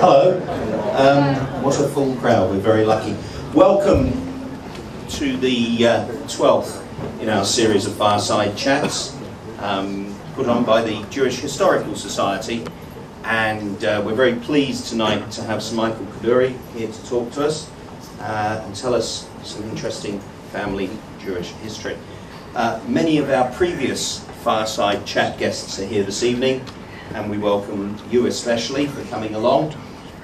Hello. Um, what a full crowd. We're very lucky. Welcome to the uh, 12th in our series of fireside chats um, put on by the Jewish Historical Society. And uh, we're very pleased tonight to have Sir Michael Kadoorie here to talk to us uh, and tell us some interesting family Jewish history. Uh, many of our previous fireside chat guests are here this evening, and we welcome you especially for coming along.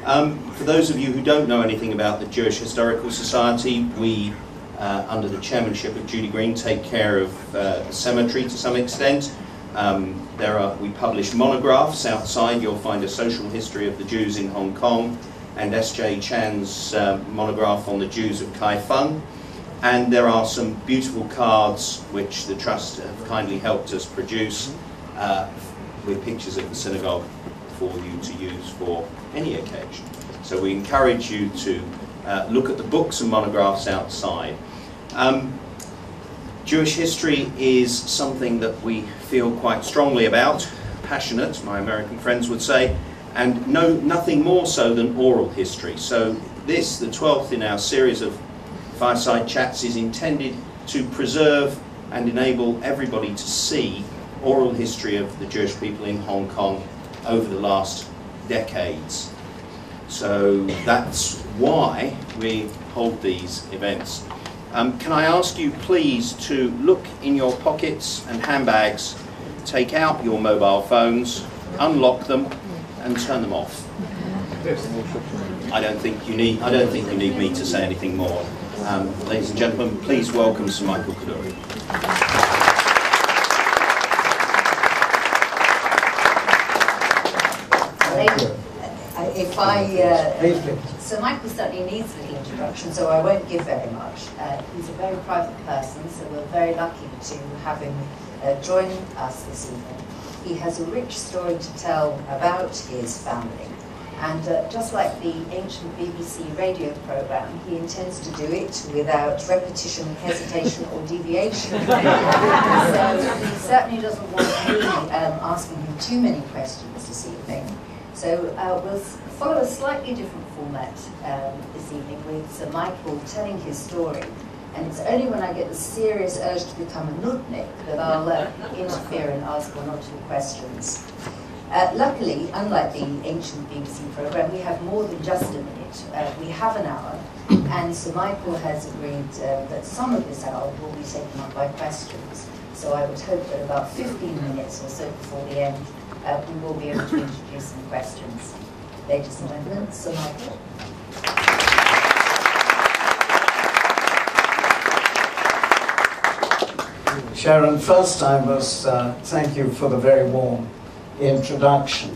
Um, for those of you who don't know anything about the Jewish Historical Society, we, uh, under the chairmanship of Judy Green, take care of uh, the cemetery to some extent. Um, there are, we publish monographs outside. You'll find a social history of the Jews in Hong Kong and S.J. Chan's uh, monograph on the Jews of Kaifeng. And there are some beautiful cards which the Trust have kindly helped us produce uh, with pictures of the synagogue for you to use for any occasion. So we encourage you to uh, look at the books and monographs outside. Um, Jewish history is something that we feel quite strongly about, passionate, my American friends would say, and no, nothing more so than oral history. So this, the 12th in our series of Fireside Chats is intended to preserve and enable everybody to see oral history of the Jewish people in Hong Kong over the last decades. So that's why we hold these events. Um, can I ask you please to look in your pockets and handbags, take out your mobile phones, unlock them, and turn them off. I don't think you need. I don't think you need me to say anything more. Um, ladies and gentlemen, please welcome Sir Michael Kadoorie. If I, uh, so Michael certainly needs a little introduction, so I won't give very much. Uh, he's a very private person, so we're very lucky to have him uh, join us this evening. He has a rich story to tell about his family, and uh, just like the ancient BBC radio programme, he intends to do it without repetition, hesitation, or deviation. so he certainly doesn't want me um, asking him too many questions this evening. So uh, we'll follow a slightly different format um, this evening with Sir Michael telling his story. And it's only when I get the serious urge to become a nudnik that I'll uh, interfere and ask one or two questions. Uh, luckily, unlike the ancient BBC programme, we have more than just a minute. Uh, we have an hour, and Sir Michael has agreed uh, that some of this hour will be taken up by questions. So I would hope that about 15 minutes or so before the end, uh, we will be able to introduce some questions. Ladies and gentlemen, Sir Michael. Sharon, first I must uh, thank you for the very warm introduction.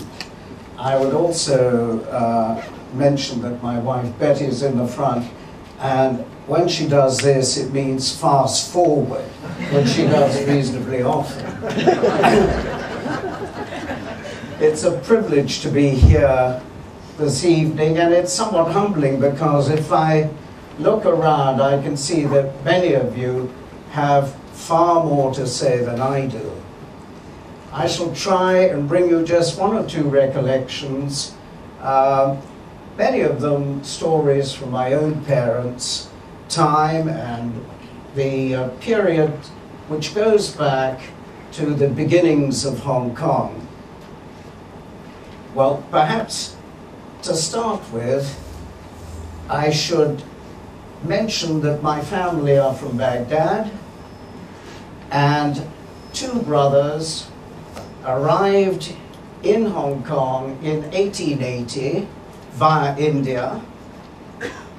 I would also uh, mention that my wife Betty is in the front, and when she does this, it means fast forward, which she does reasonably often. it's a privilege to be here this evening, and it's somewhat humbling because if I look around, I can see that many of you have far more to say than I do. I shall try and bring you just one or two recollections, uh, many of them stories from my own parents' time and the uh, period which goes back to the beginnings of Hong Kong. Well, perhaps to start with, I should mention that my family are from Baghdad and two brothers arrived in Hong Kong in 1880 via India.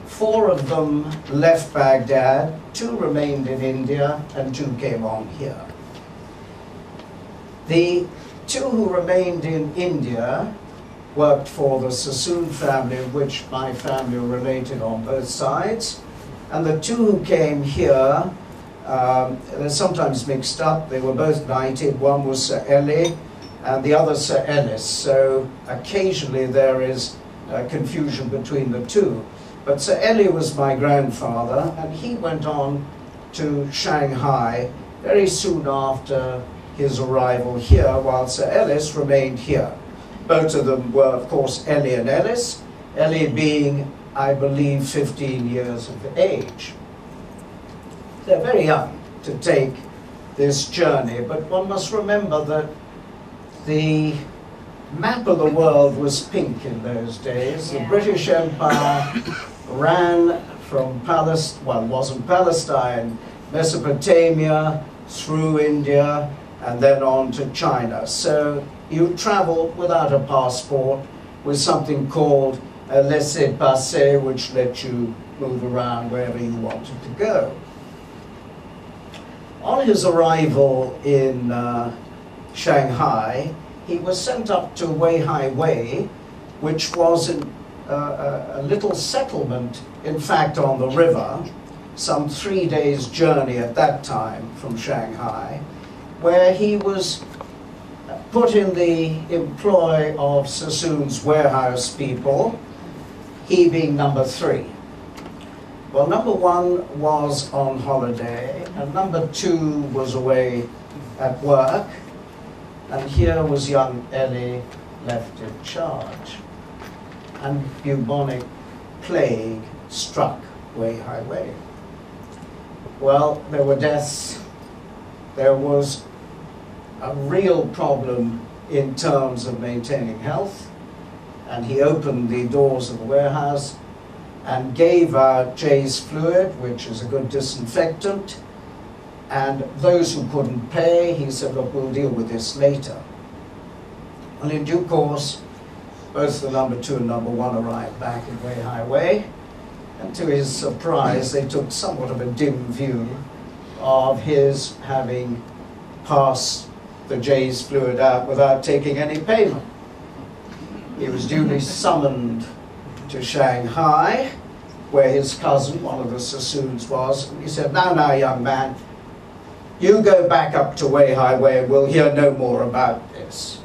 Four of them left Baghdad, two remained in India, and two came on here. The two who remained in India worked for the Sassoon family, which my family related on both sides. And the two who came here um, they're sometimes mixed up. They were both knighted. One was Sir Eli and the other Sir Ellis. So occasionally there is uh, confusion between the two. But Sir Eli was my grandfather, and he went on to Shanghai very soon after his arrival here, while Sir Ellis remained here. Both of them were, of course, Ellie and Ellis, Ellie being, I believe, 15 years of age. They're very young to take this journey, but one must remember that the map of the world was pink in those days. The Yeah. British Empire ran from Palestine, well, wasn't Palestine, Mesopotamia, through India, and then on to China. So you travel without a passport with something called a laissez-passer, which lets you move around wherever you wanted to go. On his arrival in uh, Shanghai, he was sent up to Weihai Wei, which was in, uh, a, a little settlement, in fact, on the river, some three days' journey at that time from Shanghai, where he was put in the employ of Sassoon's warehouse people, he being number three. Well, number one was on holiday, and number two was away at work, and here was young Ellie left in charge. And bubonic plague struck Weihai Wei. Well, there were deaths, there was a real problem in terms of maintaining health, and he opened the doors of the warehouse and gave out Jay's fluid, which is a good disinfectant. And those who couldn't pay, he said, look, we'll deal with this later. And in due course, both the number two and number one arrived back in Weihai Wei. And to his surprise, they took somewhat of a dim view of his having passed the Jay's fluid out without taking any payment. He was duly summoned to Shanghai, where his cousin, one of the Sassoons, was. And he said, Now, now, young man, you go back up to Weihai Wei and we'll hear no more about this.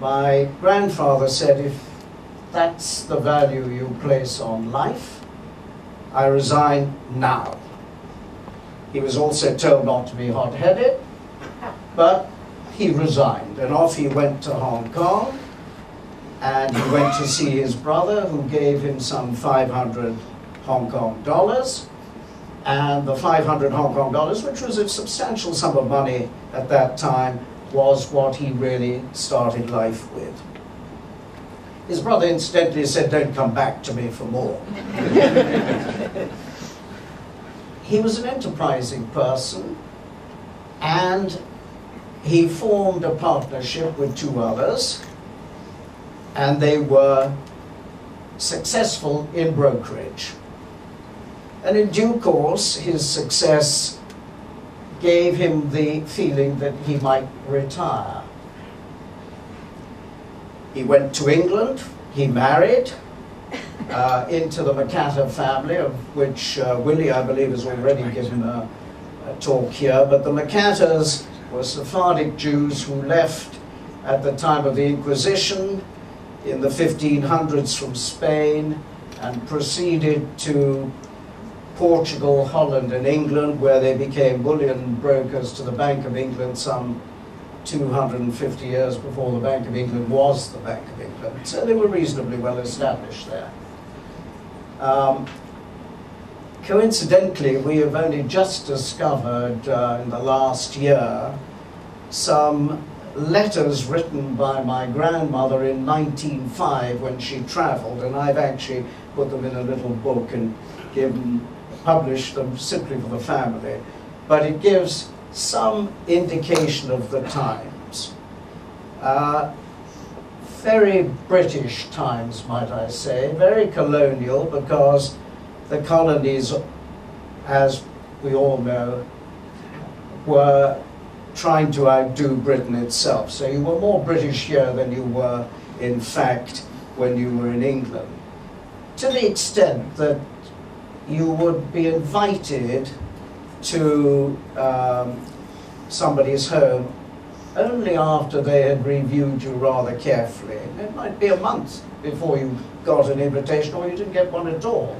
My grandfather said, If that's the value you place on life, I resign now. He was also told not to be hot headed, but he resigned and off he went to Hong Kong and he went to see his brother who gave him some 500 Hong Kong dollars. And the 500 Hong Kong dollars, which was a substantial sum of money at that time, was what he really started life with. His brother incidentally said, Don't come back to me for more. he was an enterprising person and he formed a partnership with two others and they were successful in brokerage. And in due course, his success gave him the feeling that he might retire. He went to England, he married uh, into the Mocatta family, of which uh, Willie, I believe, has already given a, a talk here. But the Mocattas were Sephardic Jews who left at the time of the Inquisition in the 1500s from Spain and proceeded to Portugal, Holland, and England, where they became bullion brokers to the Bank of England some 250 years before the Bank of England was the Bank of England. So they were reasonably well established there. Um, coincidentally, we have only just discovered uh, in the last year some letters written by my grandmother in 1905 when she traveled, and I've actually put them in a little book and given, published them simply for the family. But it gives some indication of the times. Uh, very British times, might I say, very colonial because the colonies, as we all know, were trying to outdo Britain itself. So you were more British here than you were, in fact, when you were in England. To the extent that you would be invited to um, somebody's home only after they had reviewed you rather carefully. It might be a month before you got an invitation or you didn't get one at all.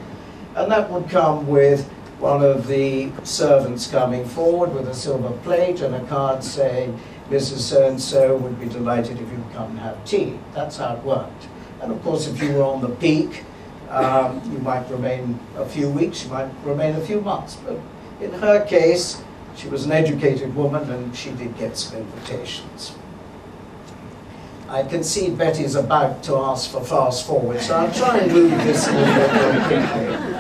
And that would come with one of the servants coming forward with a silver plate and a card saying, Mrs. So-and-so would be delighted if you'd come and have tea. That's how it worked. And of course, if you were on the peak, um, you might remain a few weeks, you might remain a few months. But in her case, she was an educated woman and she did get some invitations. I can see Betty's about to ask for fast forward, so I'll try and move this a little bit more quickly.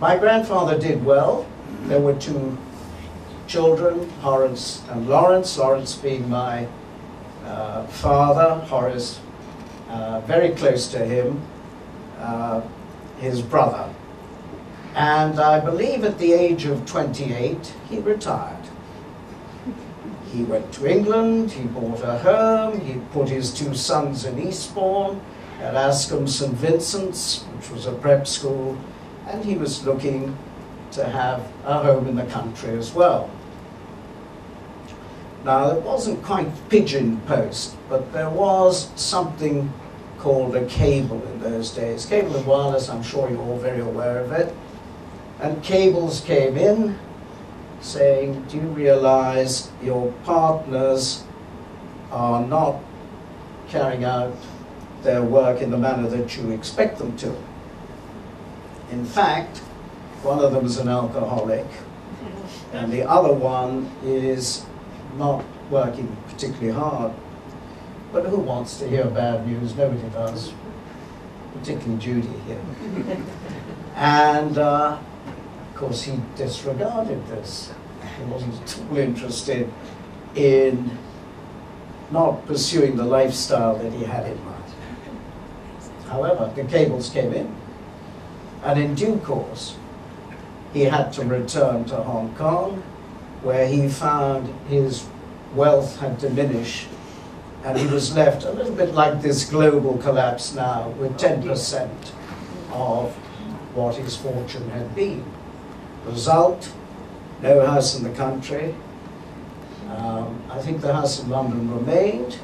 My grandfather did well. There were two children, Horace and Lawrence, Lawrence being my uh, father, Horace uh, very close to him, uh, his brother. And I believe at the age of 28, he retired. He went to England, he bought a home, he put his two sons in Eastbourne, at Ascombe St Vincent's, which was a prep school, and he was looking to have a home in the country as well. Now, it wasn't quite pigeon post, but there was something called a cable in those days. Cable and wireless, I'm sure you're all very aware of it. And cables came in saying, do you realize your partners are not carrying out their work in the manner that you expect them to? In fact, one of them is an alcoholic, and the other one is not working particularly hard. But who wants to hear bad news? Nobody does, particularly Judy here. and uh, of course, he disregarded this. He wasn't at all interested in not pursuing the lifestyle that he had in mind. However, the cables came in, and in due course, he had to return to Hong Kong, where he found his wealth had diminished and he was left a little bit like this global collapse now with 10% of what his fortune had been. Result, no house in the country. Um, I think the house in London remained,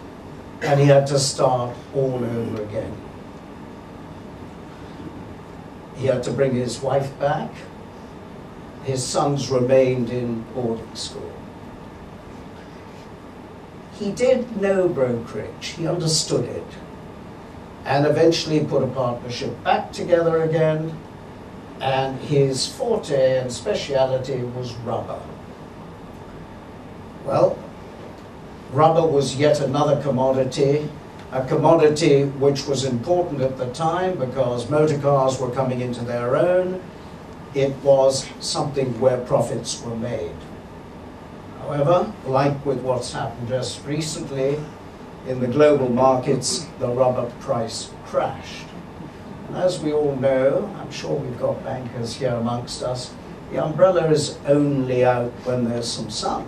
and he had to start all over again. He had to bring his wife back. His sons remained in boarding school. He did know brokerage, he understood it, and eventually put a partnership back together again. And his forte and speciality was rubber. Well, rubber was yet another commodity, a commodity which was important at the time because motor cars were coming into their own. It was something where profits were made. However, like with what's happened just recently, in the global markets, the rubber price crashed. And as we all know, I'm sure we've got bankers here amongst us, the umbrella is only out when there's some sun.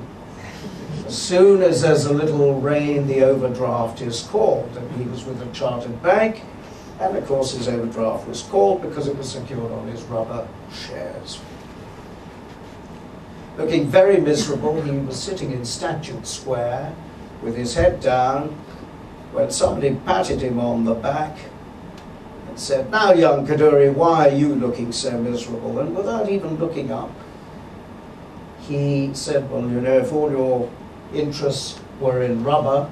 As soon as there's a little rain, the overdraft is called. And he was with a chartered bank, and of course his overdraft was called because it was secured on his rubber shares looking very miserable. He was sitting in Statue Square with his head down when somebody patted him on the back and said, Now, young Kadoorie, why are you looking so miserable? And without even looking up, he said, Well, you know, if all your interests were in rubber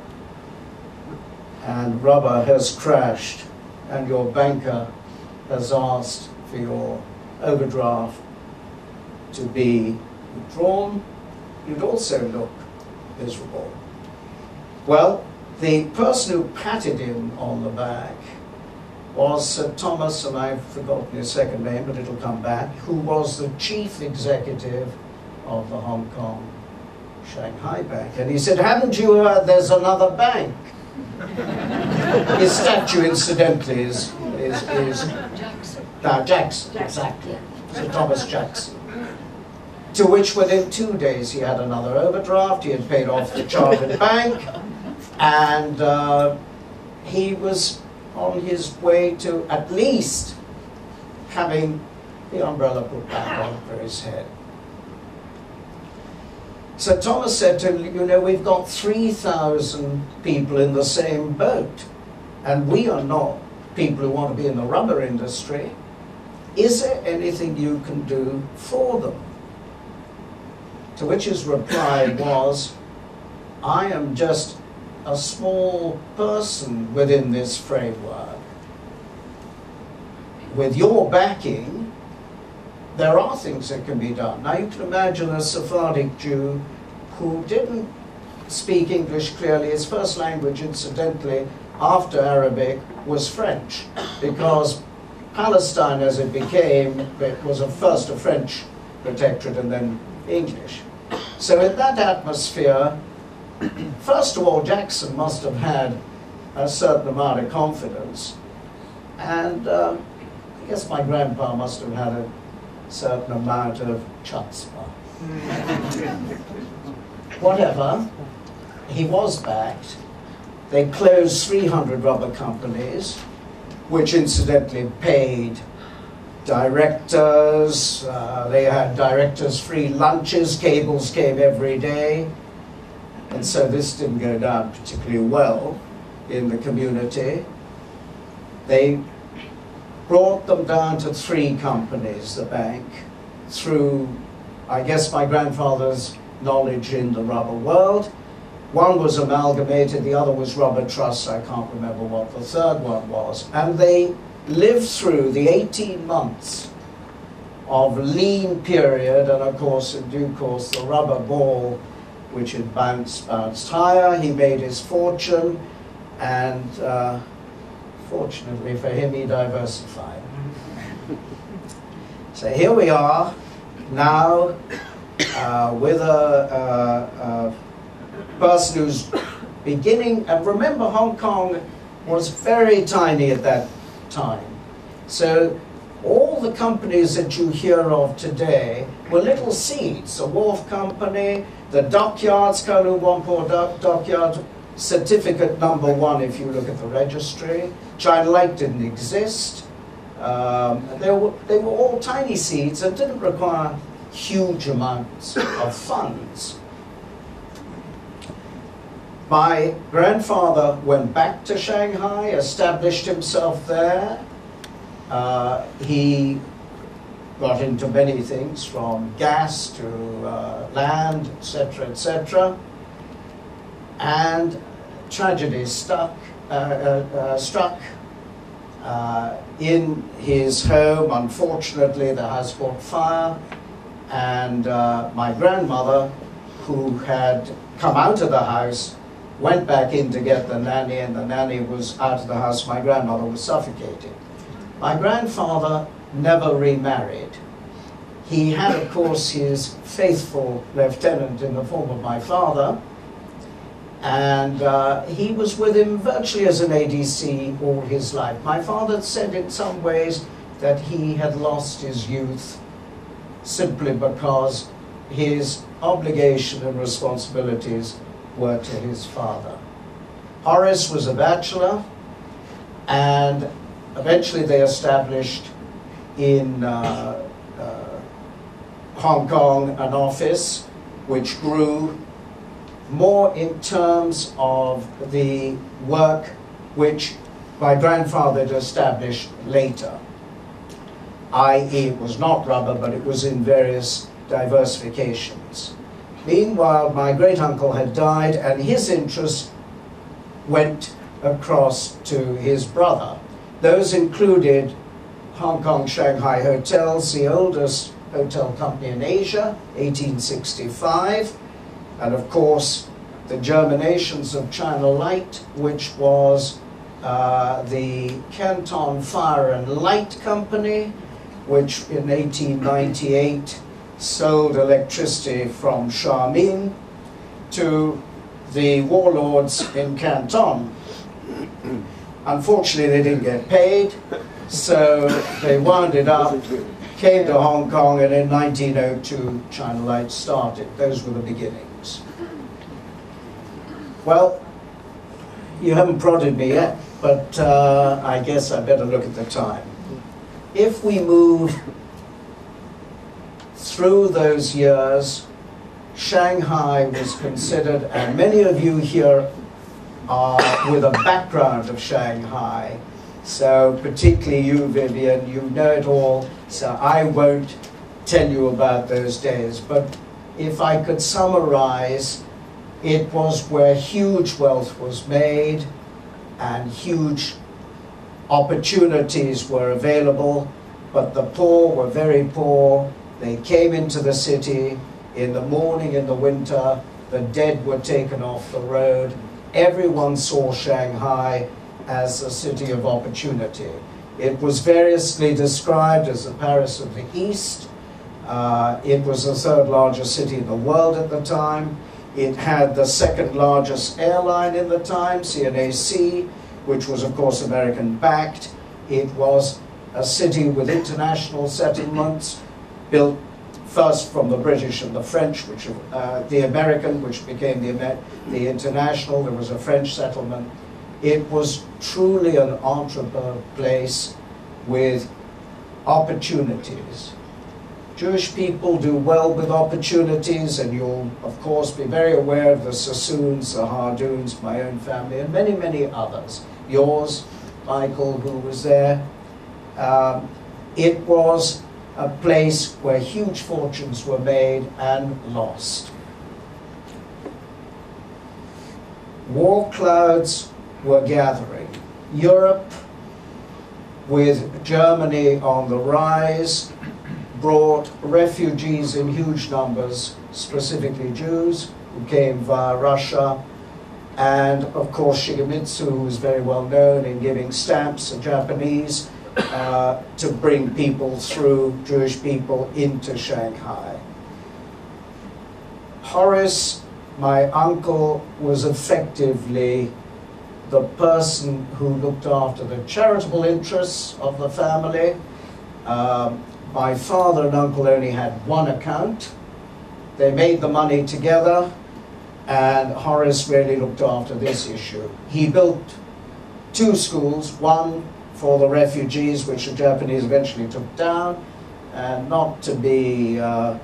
and rubber has crashed and your banker has asked for your overdraft to be withdrawn, you'd also look miserable. Well, the person who patted him on the back was Sir Thomas, and I've forgotten his second name, but it'll come back, who was the chief executive of the Hong Kong Shanghai Bank. And he said, haven't you heard there's another bank? his statue, incidentally, is, is, is Jackson. Now, Jackson, exactly. Sir Thomas Jackson to which within two days he had another overdraft, he had paid off the chartered bank, and uh, he was on his way to at least having the umbrella put back over his head. So Thomas said to him, you know, we've got 3,000 people in the same boat, and we are not people who want to be in the rubber industry. is there anything you can do for them? To which his reply was, I am just a small person within this framework. With your backing, there are things that can be done. Now you can imagine a Sephardic Jew who didn't speak English clearly. His first language, incidentally, after Arabic, was French, because Palestine, as it became, it was at first a French protectorate and then English. So in that atmosphere, first of all, Jackson must have had a certain amount of confidence, and uh, I guess my grandpa must have had a certain amount of chutzpah. Whatever, he was backed. They closed 300 rubber companies, which incidentally paid directors. Uh, they had directors' free lunches. Cables came every day. And so this didn't go down particularly well in the community. They brought them down to three companies, the bank, through, I guess, my grandfather's knowledge in the rubber world. One was amalgamated, the other was rubber trust, I can't remember what the third one was. And they lived through the 18 months of lean period, and of course, in due course, the rubber ball, which had bounced, bounced higher. He made his fortune, and uh, fortunately for him, he diversified. so here we are now uh, with a, a, a person who's beginning, and remember, Hong Kong was very tiny at that time. So all the companies that you hear of today were little seeds. The Wharf Company, the dockyards, Kowloon dock, Dockyard, certificate number one if you look at the registry. China Light didn't exist. Um, they, were, they were all tiny seeds and didn't require huge amounts of funds. My grandfather went back to Shanghai, established himself there. Uh, he got into many things from gas to uh, land, etc., etc. And tragedy stuck, Uh, uh, uh, struck uh, in his home. Unfortunately, the house caught fire, and my grandmother, who had come out of the house, went back in to get the nanny, and the nanny was out of the house. My grandmother was suffocating. My grandfather never remarried. He had, of course, his faithful lieutenant in the form of my father, and uh, he was with him virtually as an ADC all his life. My father said in some ways that he had lost his youth simply because his obligation and responsibilities were to his father. Horace was a bachelor, and eventually they established in uh, uh, Hong Kong an office which grew more in terms of the work which my grandfather had established later, i.e., it was not rubber, but it was in various diversifications. Meanwhile, my great uncle had died, and his interest went across to his brother. Those included Hong Kong Shanghai Hotels, the oldest hotel company in Asia, 1865, and of course the germinations of China Light, which was uh, the Canton Fire and Light Company, which in 1898 sold electricity from Xiamen to the warlords in Canton. Unfortunately, they didn't get paid, so they wound it up, came to Hong Kong, and in 1902, China Light started. Those were the beginnings. Well, you haven't prodded me yet, but uh, I guess I better look at the time. If we move through those years, Shanghai was considered, and many of you here are with a background of Shanghai, So particularly you, Vivian, you know it all, so I won't tell you about those days. But if I could summarize, it was where huge wealth was made and huge opportunities were available, but the poor were very poor. They came into the city in the morning, in the winter, the dead were taken off the road. Everyone saw Shanghai as a city of opportunity. It was variously described as the Paris of the East. Uh, it was the third largest city in the world at the time. It had the second largest airline in the time, CNAC, which was, of course, American backed. It was a city with international settlements built first from the British and the French, which uh, the American, which became the, the international. There was a French settlement. It was truly an entrepreneur place with opportunities. Jewish people do well with opportunities, and you'll, of course, be very aware of the Sassoons, the Hardoons, my own family, and many, many others. Yours, Michael, who was there. Um, it was a place where huge fortunes were made and lost. War clouds were gathering. Europe, with Germany on the rise, brought refugees in huge numbers, specifically Jews, who came via Russia, and of course Shigemitsu, who was very well known in giving stamps to Japanese uh, to bring people through, Jewish people, into Shanghai. Horace, my uncle, was effectively the person who looked after the charitable interests of the family. Um, my father and uncle only had one account. They made the money together, and Horace really looked after this issue. He built two schools, one for the refugees, which the Japanese eventually took down, and not to be uh,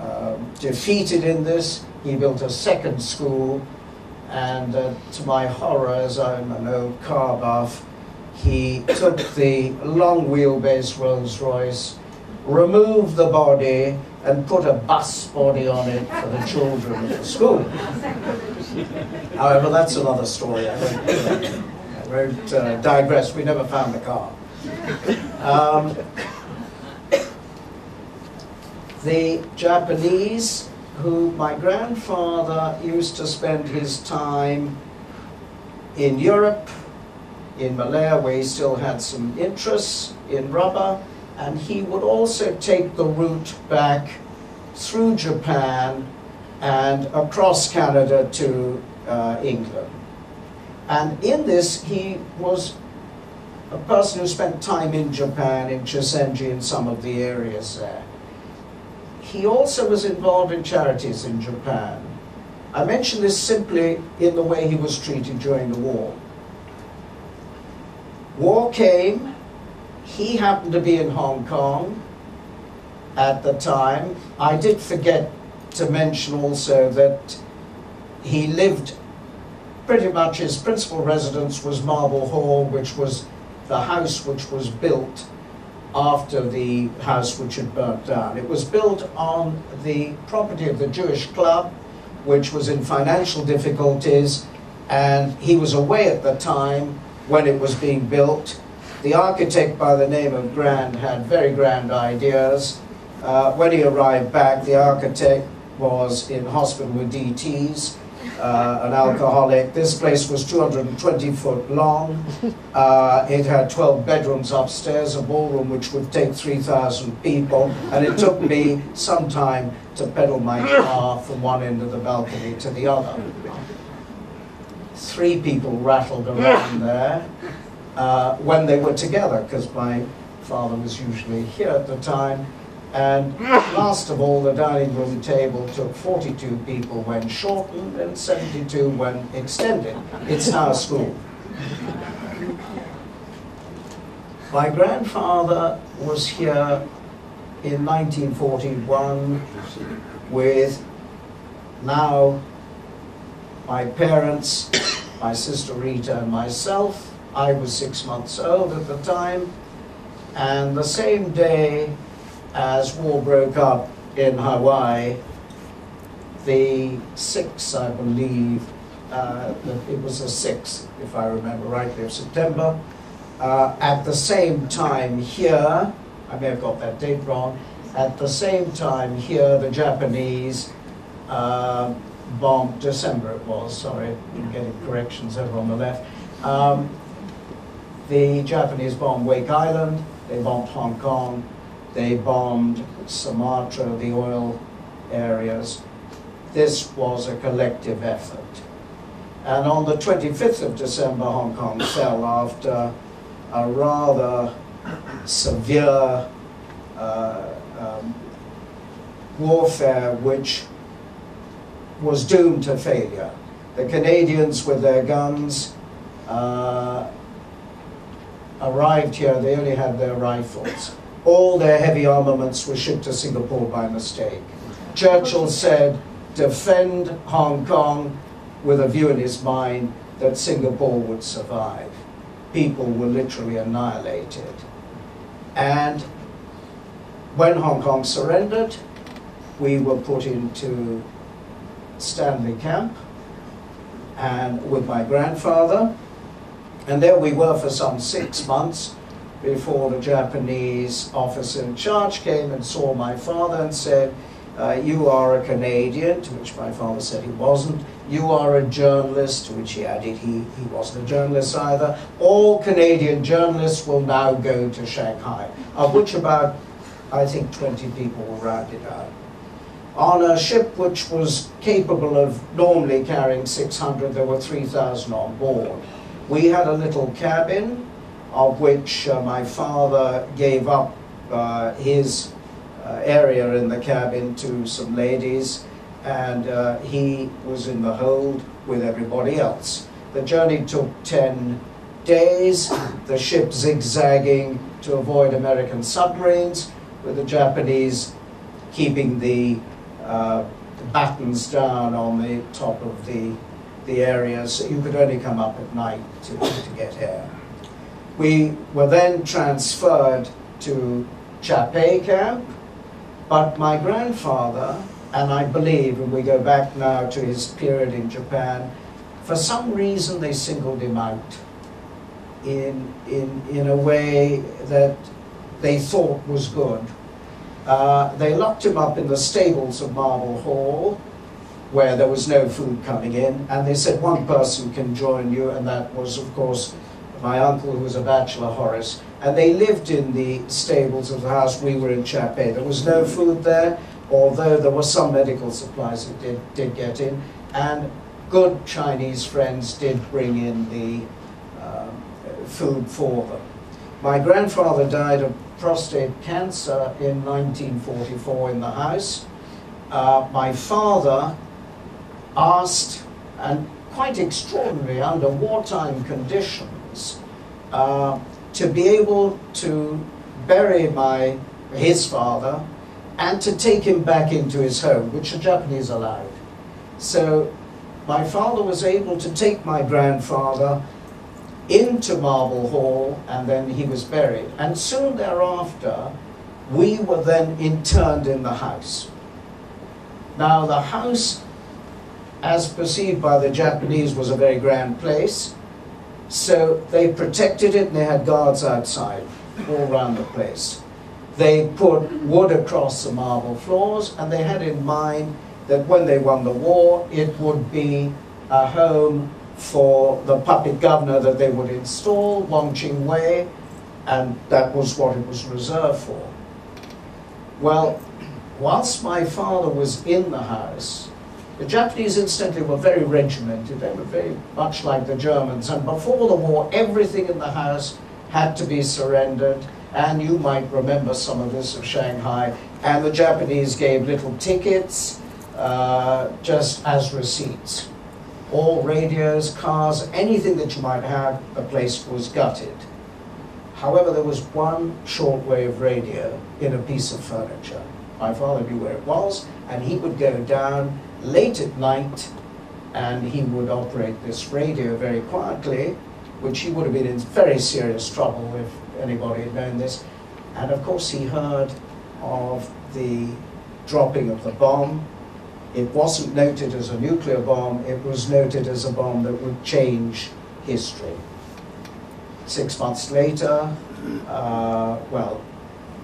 uh, defeated in this, he built a second school, and uh, to my horror, as I'm an old car buff, he took the long wheelbase Rolls Royce, removed the body, and put a bus body on it for the children the school. However, that's another story. I won't, I won't uh, digress. We never found the car. Um, the Japanese, who my grandfather used to spend his time in Europe, in Malaya, where he still had some interests in rubber, and he would also take the route back through Japan and across Canada to uh, England. And in this, he was a person who spent time in Japan, in Chuzenji, in some of the areas there. He also was involved in charities in Japan. I mention this simply in the way he was treated during the war. War came, he happened to be in Hong Kong at the time. I did forget to mention also that he lived pretty much his principal residence was Marble Hall, which was the house which was built after the house which had burnt down. It was built on the property of the Jewish Club, which was in financial difficulties, and he was away at the time when it was being built. The architect by the name of Grand had very grand ideas. Uh, when he arrived back, the architect was in hospital with DTs, uh, an alcoholic. This place was 220 foot long. Uh, it had 12 bedrooms upstairs, a ballroom which would take 3,000 people, and it took me some time to pedal my car from one end of the balcony to the other. Three people rattled around there uh, when they were together, because my father was usually here at the time. And last of all, the dining room table took 42 people when shortened and 72 when extended. It's now a school. My grandfather was here in 1941 with now my parents, my sister Rita, and myself I was six months old at the time, and the same day as war broke up in Hawaii, the 6th, I believe, uh, it was the 6th, if I remember rightly, of September. Uh, at the same time here, I may have got that date wrong, at the same time here, the Japanese uh, bombed, December it was, sorry, I'm getting corrections over on the left. Um, the Japanese bombed Wake Island, they bombed Hong Kong, they bombed Sumatra, the oil areas. This was a collective effort. And on the 25th of December, Hong Kong fell after a rather severe uh, um, warfare which was doomed to failure. The Canadians, with their guns, uh, arrived here, they only had their rifles. All their heavy armaments were shipped to Singapore by mistake. Churchill said, defend Hong Kong with a view in his mind that Singapore would survive. People were literally annihilated. And when Hong Kong surrendered, we were put into Stanley Camp and with my grandfather. And there we were for some six months before the Japanese officer in charge came and saw my father and said, uh, you are a Canadian, to which my father said he wasn't. You are a journalist, to which he added he, he wasn't a journalist either. All Canadian journalists will now go to Shanghai, of which about, I think, 20 people were rounded out. On a ship which was capable of normally carrying 600, there were 3,000 on board. We had a little cabin, of which uh, my father gave up uh, his uh, area in the cabin to some ladies, and uh, he was in the hold with everybody else. The journey took 10 days, the ship zigzagging to avoid American submarines, with the Japanese keeping the, uh, the battens down on the top of the, the area, so you could only come up at night to, to get air. We were then transferred to Chapei Camp, but my grandfather, and I believe, and we go back now to his period in Japan, for some reason they singled him out in, in, in a way that they thought was good. Uh, they locked him up in the stables of Marble Hall, where there was no food coming in, and they said one person can join you, and that was, of course, my uncle who was a bachelor, Horace and they lived in the stables of the house we were in Chapei. There was no food there, although there were some medical supplies that did, did get in, and good Chinese friends did bring in the uh, food for them. My grandfather died of prostate cancer in 1944 in the house. Uh, my father asked, and quite extraordinary under wartime conditions, uh, to be able to bury my his father and to take him back into his home, which the Japanese allowed. So my father was able to take my grandfather into Marble Hall and then he was buried. And soon thereafter, we were then interned in the house. Now the house, as perceived by the Japanese, was a very grand place. So they protected it and they had guards outside all around the place. They put wood across the marble floors and they had in mind that when they won the war, it would be a home for the puppet governor that they would install, Wong Ching Wei, and that was what it was reserved for. Well, whilst my father was in the house, the Japanese, incidentally, were very regimented. They were very much like the Germans. And before the war, everything in the house had to be surrendered. And you might remember some of this of Shanghai. And the Japanese gave little tickets uh, just as receipts. All radios, cars, anything that you might have, the place was gutted. However, there was one shortwave radio in a piece of furniture. My father knew where it was, and he would go down late at night and he would operate this radio very quietly which he would have been in very serious trouble if anybody had known this. And of course, he heard of the dropping of the bomb. It wasn't noted as a nuclear bomb, it was noted as a bomb that would change history. Six months later, uh, well,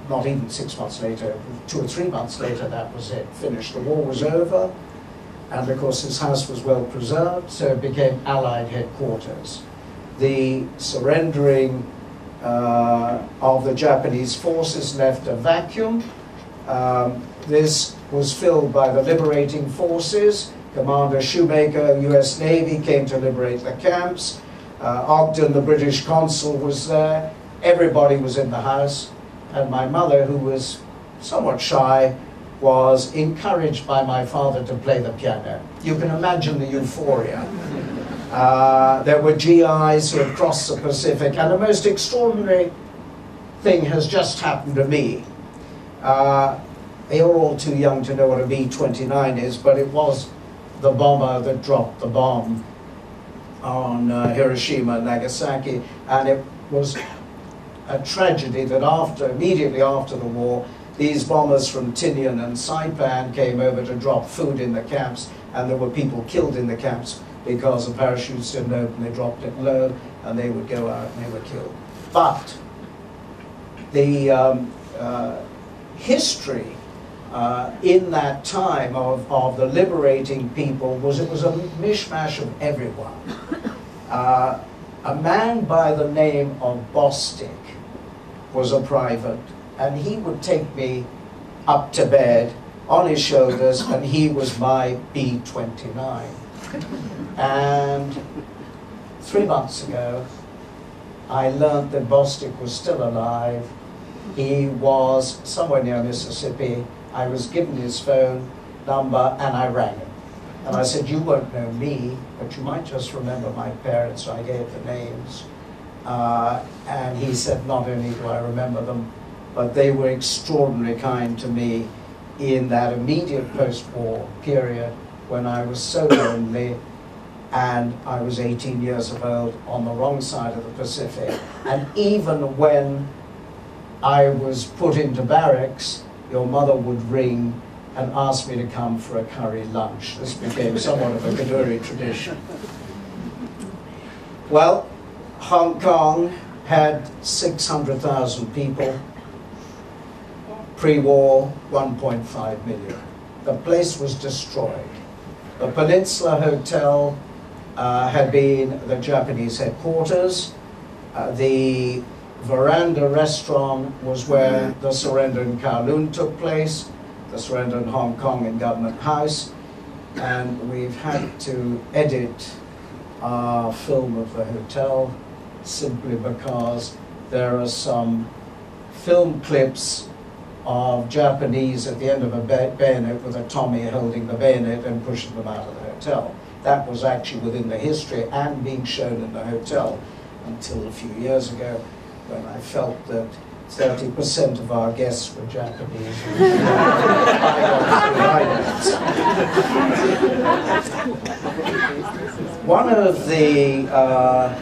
not even six months later, two or three months later, that was it, finished. The war was over, and of course his house was well preserved, so it became Allied headquarters. The surrendering uh, of the Japanese forces left a vacuum. Um, this was filled by the liberating forces. Commander Shoemaker, US Navy, came to liberate the camps. Uh, Ogden, the British consul, was there. Everybody was in the house. And my mother, who was somewhat shy, was encouraged by my father to play the piano. You can imagine the euphoria. Uh, there were GIs who had crossed the Pacific, and the most extraordinary thing has just happened to me. Uh, you're all too young to know what a B 29 is, but it was the bomber that dropped the bomb on uh, Hiroshima and Nagasaki, and it was a tragedy that after, immediately after the war, these bombers from Tinian and Saipan came over to drop food in the camps, and there were people killed in the camps because the parachutes didn't open, they dropped it low, and they would go out and they were killed. But the um, uh, history uh, in that time of, of the liberating people was it was a mishmash of everyone. Uh, a man by the name of Bostic was a private, and he would take me up to bed on his shoulders, and he was my B 29. And three months ago, I learned that Bostic was still alive. He was somewhere near Mississippi. I was given his phone number and I rang him. And I said, You won't know me, but you might just remember my parents. So I gave the names. Uh, and he said, Not only do I remember them, but they were extraordinarily kind to me in that immediate post war period when I was so lonely and I was 18 years of old on the wrong side of the Pacific. And even when I was put into barracks, your mother would ring and ask me to come for a curry lunch. This became somewhat of a Kadoorie tradition. Well, Hong Kong had 600,000 people. Pre-war, 1.5 million. The place was destroyed. The Peninsula Hotel uh, had been the Japanese headquarters. Uh, the Veranda restaurant was where the surrender in Kowloon took place, the surrender in Hong Kong in Government House, and we've had to edit our film of the hotel simply because there are some film clips of Japanese at the end of a bayonet with a Tommy holding the bayonet and pushing them out of the hotel. That was actually within the history and being shown in the hotel until a few years ago when I felt that 30% of our guests were Japanese. one of the uh,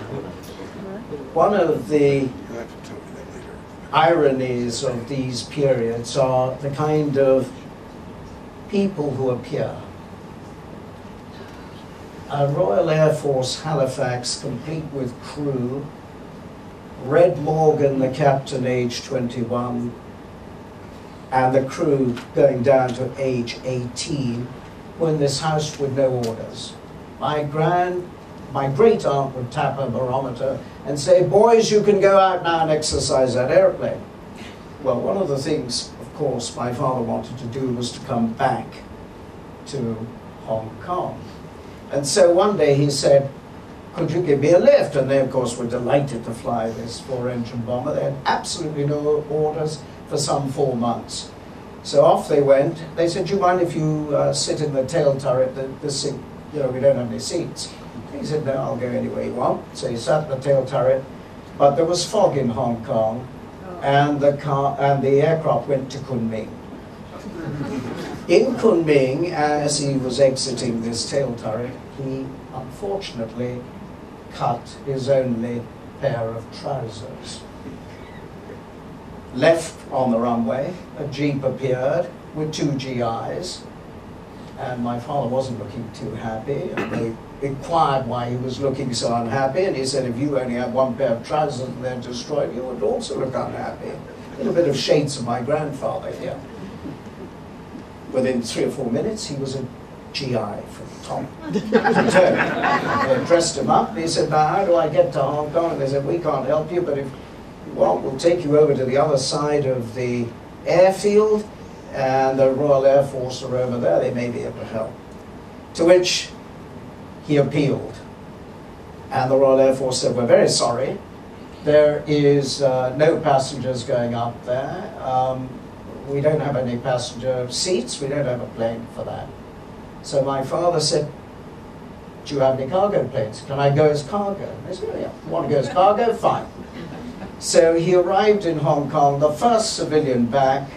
one of the ironies of these periods are the kind of people who appear. A Royal Air Force Halifax, complete with crew, Red Morgan, the captain, age 21, and the crew going down to age 18, were in this house with no orders. My grand, my great aunt would tap her barometer and say, boys, you can go out now and exercise that airplane. Well, one of the things, of course, my father wanted to do was to come back to Hong Kong. And so one day he said, could you give me a lift? And they, of course, were delighted to fly this four-engine bomber. They had absolutely no orders for some four months. So off they went. They said, do you mind if you uh, sit in the tail turret? Seat, you know, we don't have any seats. He said, no, I'll go anywhere you want. So he sat in the tail turret. But there was fog in Hong Kong, oh. and the, car, and the aircraft went to Kunming. in Kunming, as he was exiting this tail turret, he unfortunately cut his only pair of trousers. Left on the runway, a jeep appeared with two GIs, and my father wasn't looking too happy. And they inquired why he was looking so unhappy, and he said, if you only had one pair of trousers and they're destroyed, you would also look unhappy. A little bit of shades of my grandfather here. Within three or four minutes, he was a GI from Tom to They dressed him up. He said, now how do I get to Hong Kong? And they said, we can't help you, but if you want, we'll take you over to the other side of the airfield, and the Royal Air Force are over there. They may be able to help. To which he appealed. And the Royal Air Force said, we're very sorry. There is uh, no passengers going up there. Um, we don't have any passenger seats. We don't have a plane for that. So my father said, do you have any cargo planes? Can I go as cargo? I said, yeah. You want to go as cargo? Fine. So he arrived in Hong Kong, the first civilian back,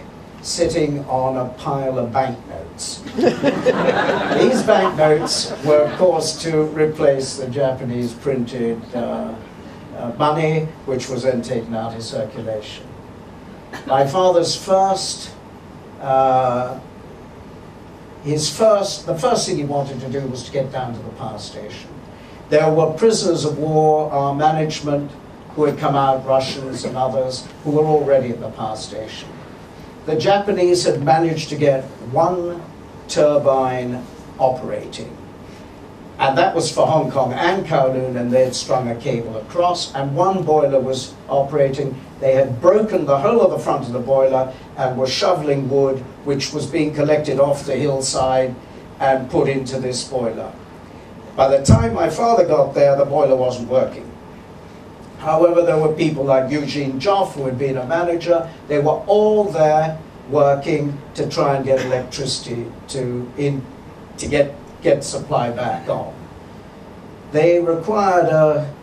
sitting on a pile of banknotes. These banknotes were, of course, to replace the Japanese printed uh, uh, money, which was then taken out of circulation. My father's first, uh, his first, the first thing he wanted to do was to get down to the power station. There were prisoners of war, our management, who had come out, Russians and others, who were already at the power station. The Japanese had managed to get one turbine operating. And that was for Hong Kong and Kowloon, and they had strung a cable across, and one boiler was operating. They had broken the whole of the front of the boiler and were shoveling wood, which was being collected off the hillside and put into this boiler. By the time my father got there, the boiler wasn't working. However, there were people like Eugene Joff, who had been a manager. They were all there working to try and get electricity to, in, to get, get supply back on. They required a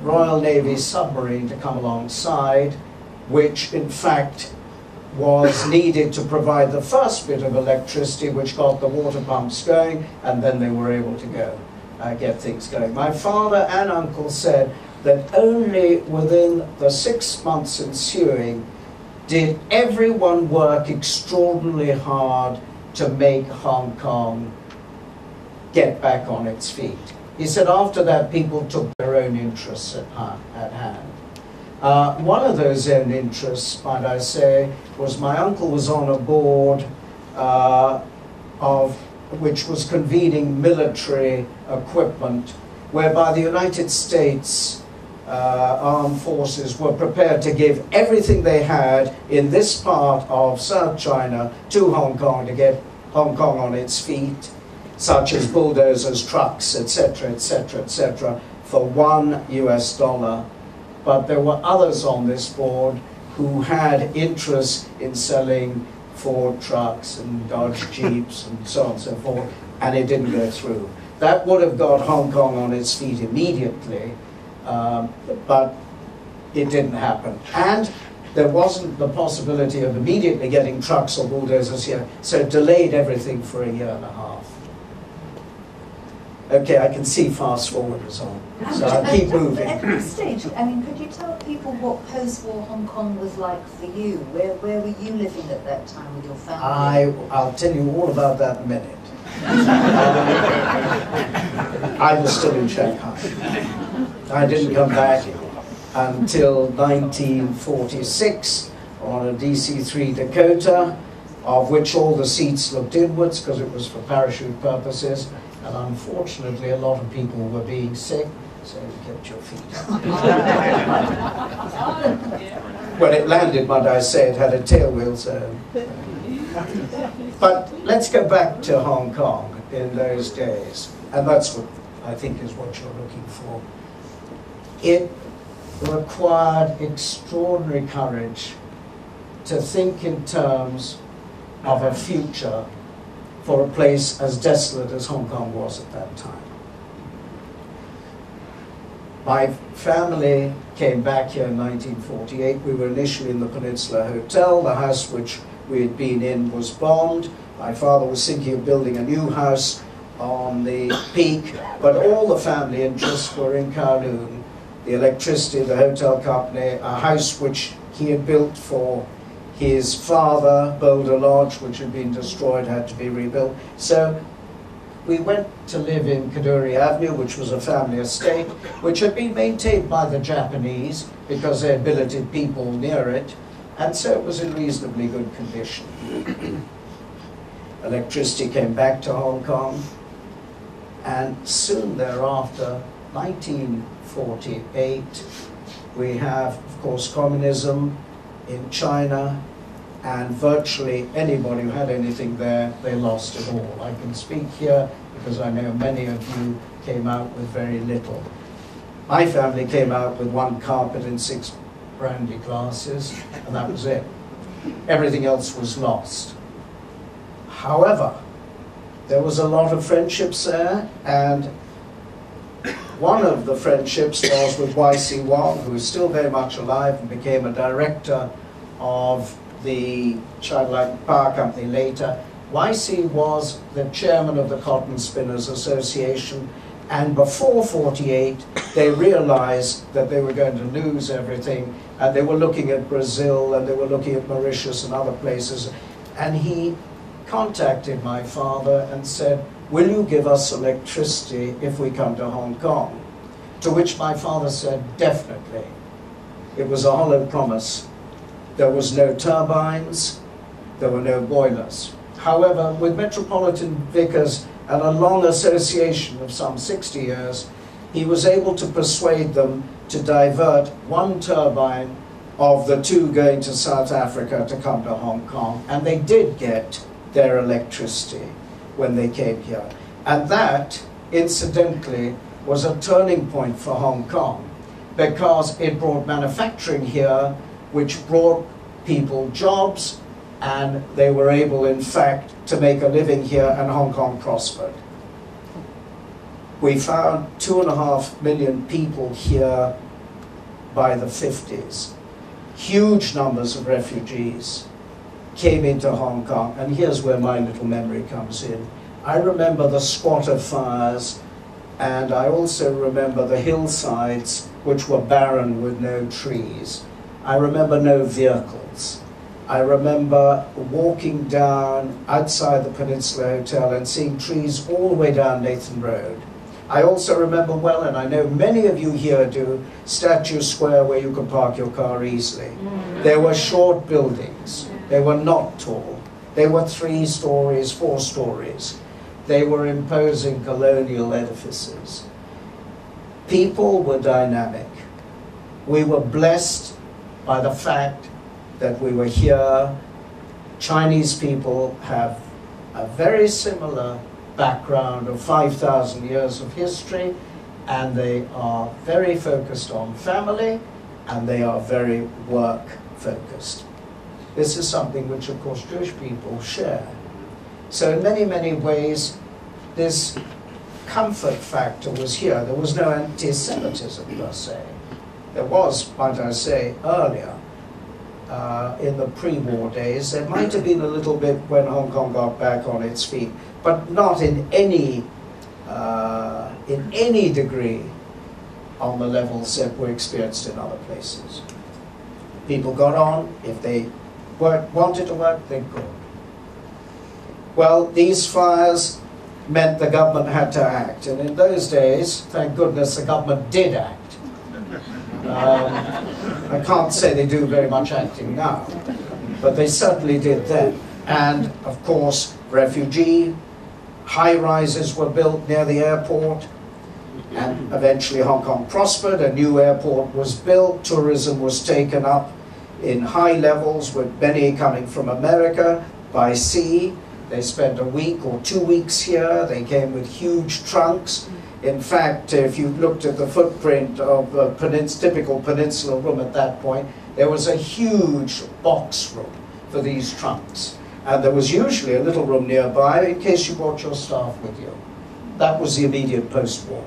Royal Navy submarine to come alongside, which in fact was needed to provide the first bit of electricity, which got the water pumps going, and then they were able to go uh, get things going. My father and uncle said that only within the six months ensuing did everyone work extraordinarily hard to make Hong Kong get back on its feet. He said after that people took their own interests at, at hand. Uh, one of those own interests, might I say, was my uncle was on a board uh, of which was convening military equipment, whereby the United States uh, armed forces were prepared to give everything they had in this part of South China to Hong Kong to get Hong Kong on its feet, such as bulldozers, trucks, etc., etc., etc., for one US dollar. But there were others on this board who had interest in selling Ford trucks and Dodge Jeeps and so on and so forth, and it didn't go through. That would have got Hong Kong on its feet immediately, um, but it didn't happen. And there wasn't the possibility of immediately getting trucks or bulldozers here, so it delayed everything for a year and a half. Okay, I can see fast forward is on, so I'll keep moving. At this stage, I mean, could you tell people what post-war Hong Kong was like for you? Where, where were you living at that time with your family? I, I'll tell you all about that in a minute. I was still in Shanghai. I didn't come back until 1946 on a DC-3 Dakota, of which all the seats looked inwards because it was for parachute purposes. And unfortunately, a lot of people were being sick, so you kept your feet when it landed, might I say, it had a tailwheel, so. But let's go back to Hong Kong in those days, and that's what I think is what you're looking for. It required extraordinary courage to think in terms of a future for a place as desolate as Hong Kong was at that time. My family came back here in 1948. We were initially in the Peninsula Hotel. The house which we had been in was bombed. My father was thinking of building a new house on the peak, but all the family interests were in Kowloon. The electricity, the hotel company, a house which he had built for his father, Boulder Lodge, which had been destroyed, had to be rebuilt. So we went to live in Kadoorie Avenue, which was a family estate, which had been maintained by the Japanese because they had billeted people near it, and so it was in reasonably good condition. Electricity came back to Hong Kong, and soon thereafter, 1948, we have, of course, communism in China, and virtually anybody who had anything there, they lost it all. I can speak here because I know many of you came out with very little. My family came out with one carpet and six brandy glasses, and that was it. Everything else was lost. However, there was a lot of friendships there, and one of the friendships was with Y.C. Wong, who is still very much alive and became a director of the Light Power Company later. Y.C. was the chairman of the Cotton Spinners Association, and before 48, they realized that they were going to lose everything, and they were looking at Brazil, and they were looking at Mauritius and other places, and he contacted my father and said, will you give us electricity if we come to Hong Kong? To which my father said, definitely. It was a hollow promise. There was no turbines, there were no boilers. However, with Metropolitan Vickers and a long association of some 60 years, he was able to persuade them to divert one turbine of the two going to South Africa to come to Hong Kong. And they did get their electricity when they came here. And that, incidentally, was a turning point for Hong Kong because it brought manufacturing here, which brought people jobs, and they were able, in fact, to make a living here, and Hong Kong prospered. We found two and a half million people here by the 50s. Huge numbers of refugees came into Hong Kong, and here's where my little memory comes in. I remember the squatter fires, and I also remember the hillsides, which were barren with no trees. I remember no vehicles. I remember walking down outside the Peninsula Hotel and seeing trees all the way down Nathan Road. I also remember well, and I know many of you here do, Statue Square where you could park your car easily. Mm. There were short buildings. They were not tall. They were three stories, four stories. They were imposing colonial edifices. People were dynamic. We were blessed by the fact that we were here. Chinese people have a very similar background of 5,000 years of history, and they are very focused on family, and they are very work focused. This is something which, of course, Jewish people share. So in many, many ways, this comfort factor was here. There was no anti-Semitism, per se. There was, might I say, earlier, uh, in the pre-war days. There might have been a little bit when Hong Kong got back on its feet, but not in any, uh, in any degree on the levels that were experienced in other places. People got on, if they wanted to work, they could. Well, these fires meant the government had to act. And in those days, thank goodness, the government did act. Um, I can't say they do very much acting now, but they certainly did then. And of course, refugee high rises were built near the airport, and eventually Hong Kong prospered. A new airport was built, tourism was taken up in high levels, with many coming from America by sea. They spent a week or two weeks here. They came with huge trunks. In fact, if you looked at the footprint of a penins typical peninsula room at that point, there was a huge box room for these trunks. And there was usually a little room nearby in case you brought your staff with you. That was the immediate post-war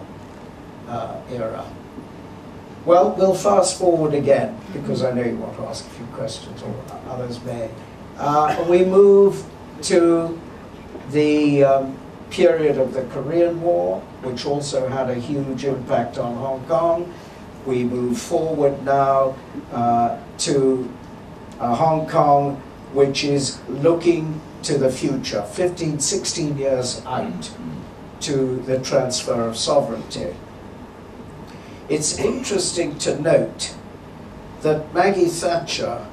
uh, era. Well, we'll fast forward again, because I know you want to ask a few questions, or others may. Uh, we move to the um, period of the Korean War, which also had a huge impact on Hong Kong. We move forward now uh, to uh, Hong Kong, which is looking to the future, 15, 16 years out to the transfer of sovereignty. It's interesting to note that Maggie Thatcher,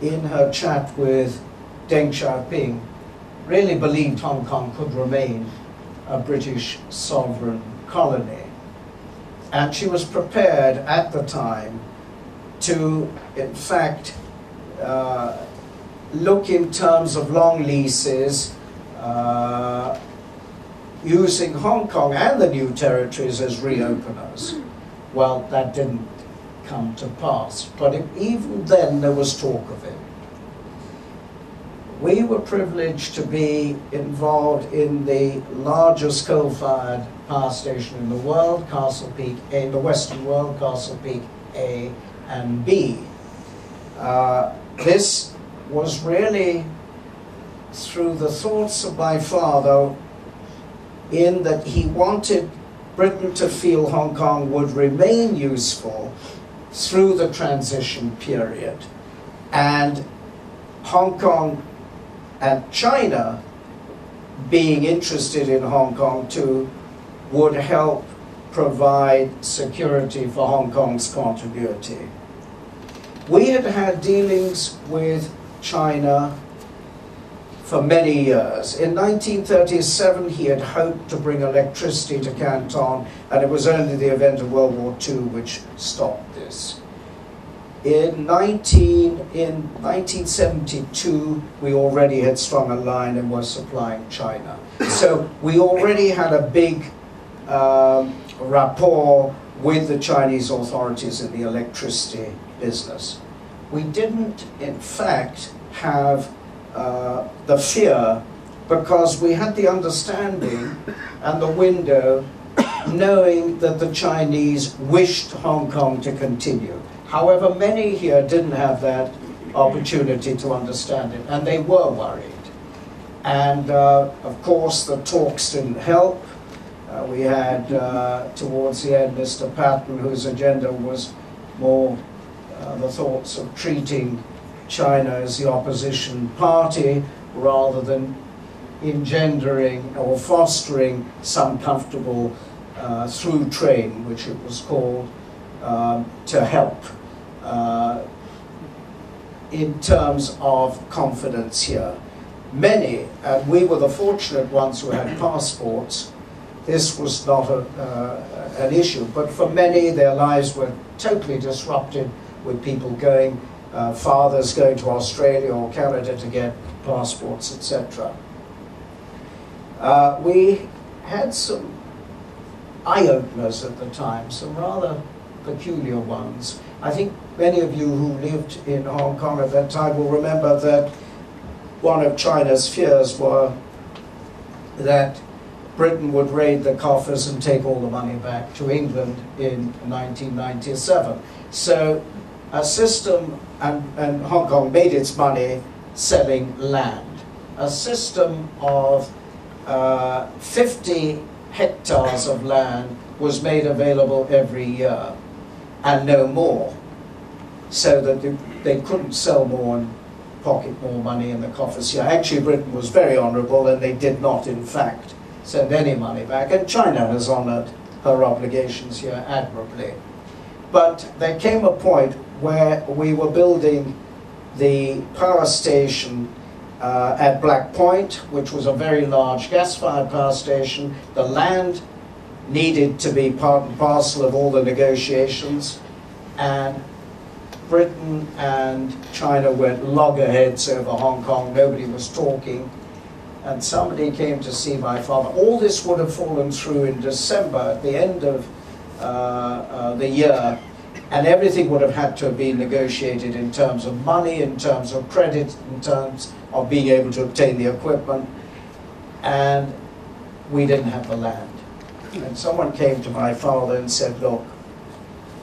in her chat with Deng Xiaoping, really believed Hong Kong could remain a British sovereign colony. And she was prepared at the time to, in fact, uh, look in terms of long leases, uh, using Hong Kong and the new territories as reopeners. Well, that didn't come to pass, but even then there was talk of it. We were privileged to be involved in the largest coal-fired power station in the world, Castle Peak A, in the Western world, Castle Peak A and B. Uh, this was really through the thoughts of my father in that he wanted Britain to feel Hong Kong would remain useful through the transition period. And Hong Kong and China being interested in Hong Kong too would help provide security for Hong Kong's continuity. We had had dealings with China for many years. In 1937, he had hoped to bring electricity to Canton, and it was only the event of World War II which stopped this. In, 19, in 1972, we already had strung a line and were supplying China. So we already had a big um, rapport with the Chinese authorities in the electricity business. We didn't, in fact, have uh, the fear because we had the understanding and the window knowing that the Chinese wished Hong Kong to continue. However, many here didn't have that opportunity to understand it, and they were worried. And uh, of course, the talks didn't help. Uh, we had, uh, towards the end, Mr. Patten, whose agenda was more uh, the thoughts of treating China as the opposition party rather than engendering or fostering some comfortable uh, through train, which it was called, um, to help uh, in terms of confidence here. Many, and we were the fortunate ones who had passports, this was not a, uh, an issue, but for many their lives were totally disrupted with people going uh, fathers going to Australia or Canada to get passports, etc. Uh, we had some eye openers at the time, some rather peculiar ones. I think many of you who lived in Hong Kong at that time will remember that one of China's fears were that Britain would raid the coffers and take all the money back to England in 1997. So a system, and, and Hong Kong made its money selling land, a system of uh, 50 hectares of land was made available every year and no more, so that they, they couldn't sell more and pocket more money in the coffers here. Actually, Britain was very honourable and they did not, in fact, send any money back, and China has honoured her obligations here admirably. But there came a point where we were building the power station uh, at Black Point, which was a very large gas-fired power station. The land needed to be part and parcel of all the negotiations, and Britain and China went loggerheads over Hong Kong. Nobody was talking. And somebody came to see my father. All this would have fallen through in December, at the end of uh, uh, the year, and everything would have had to have been negotiated in terms of money, in terms of credit, in terms of being able to obtain the equipment, and we didn't have the land. And someone came to my father and said, look,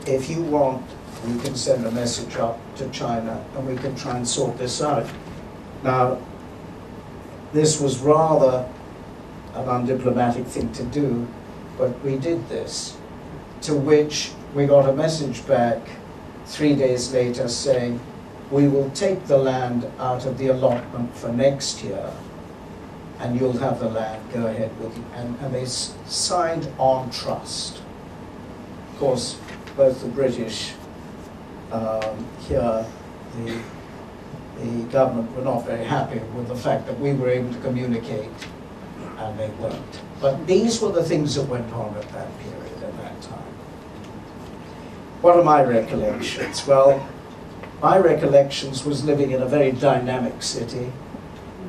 if you want, we can send a message up to China and we can try and sort this out. Now, this was rather an undiplomatic thing to do, but we did this. To which we got a message back three days later saying, we will take the land out of the allotment for next year and you'll have the land, go ahead with it. And, and they signed on trust. Of course, both the British um, here, the, the government were not very happy with the fact that we were able to communicate and they weren't. But these were the things that went on at that period, at that time. What are my recollections? Well, my recollections was living in a very dynamic city.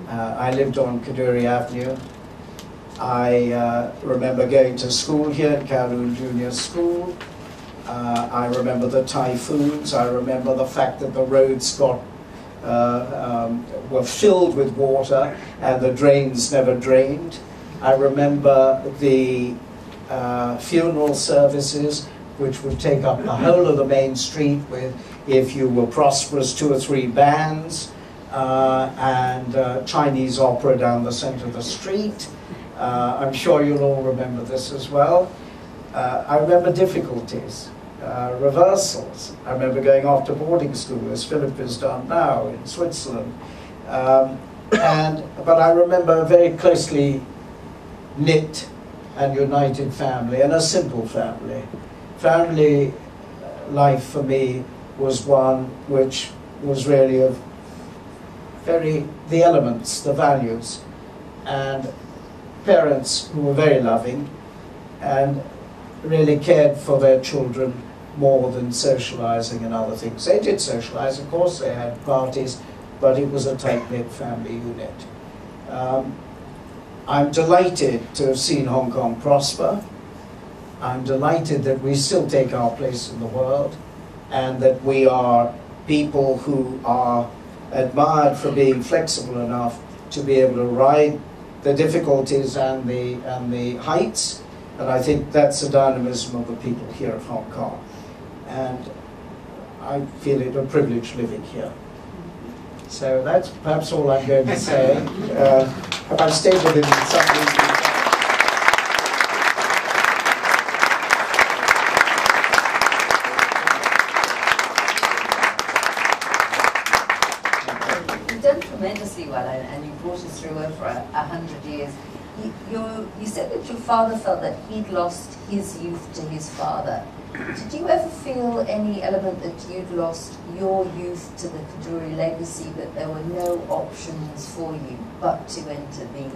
Uh, I lived on Kadoorie Avenue. I uh, remember going to school here at Kowloon Junior School. Uh, I remember the typhoons. I remember the fact that the roads got uh, um, were filled with water and the drains never drained. I remember the uh, funeral services, which would take up the whole of the main street with, if you were prosperous, two or three bands, uh, and uh, Chinese opera down the center of the street. Uh, I'm sure you'll all remember this as well. Uh, I remember difficulties. Uh, reversals. I remember going off to boarding school, as Philip has done now in Switzerland. Um, and, but I remember a very closely knit and united family, and a simple family. Family life for me was one which was really of very, the elements, the values, and parents who were very loving and really cared for their children more than socializing and other things. They did socialize, of course, they had parties, but it was a tight-knit family unit. Um, I'm delighted to have seen Hong Kong prosper. I'm delighted that we still take our place in the world and that we are people who are admired for being flexible enough to be able to ride the difficulties and the, and the heights. And I think that's the dynamism of the people here of Hong Kong and I feel it a privilege living here. So that's perhaps all I'm going to say. Uh, I've stated it in some reason. You've done tremendously well, and you brought us through over a, a hundred years. You, you, you said that your father felt that he'd lost his youth to his father. Did you ever feel any element that you'd lost your youth to the Kadoorie legacy, that there were no options for you but to enter the,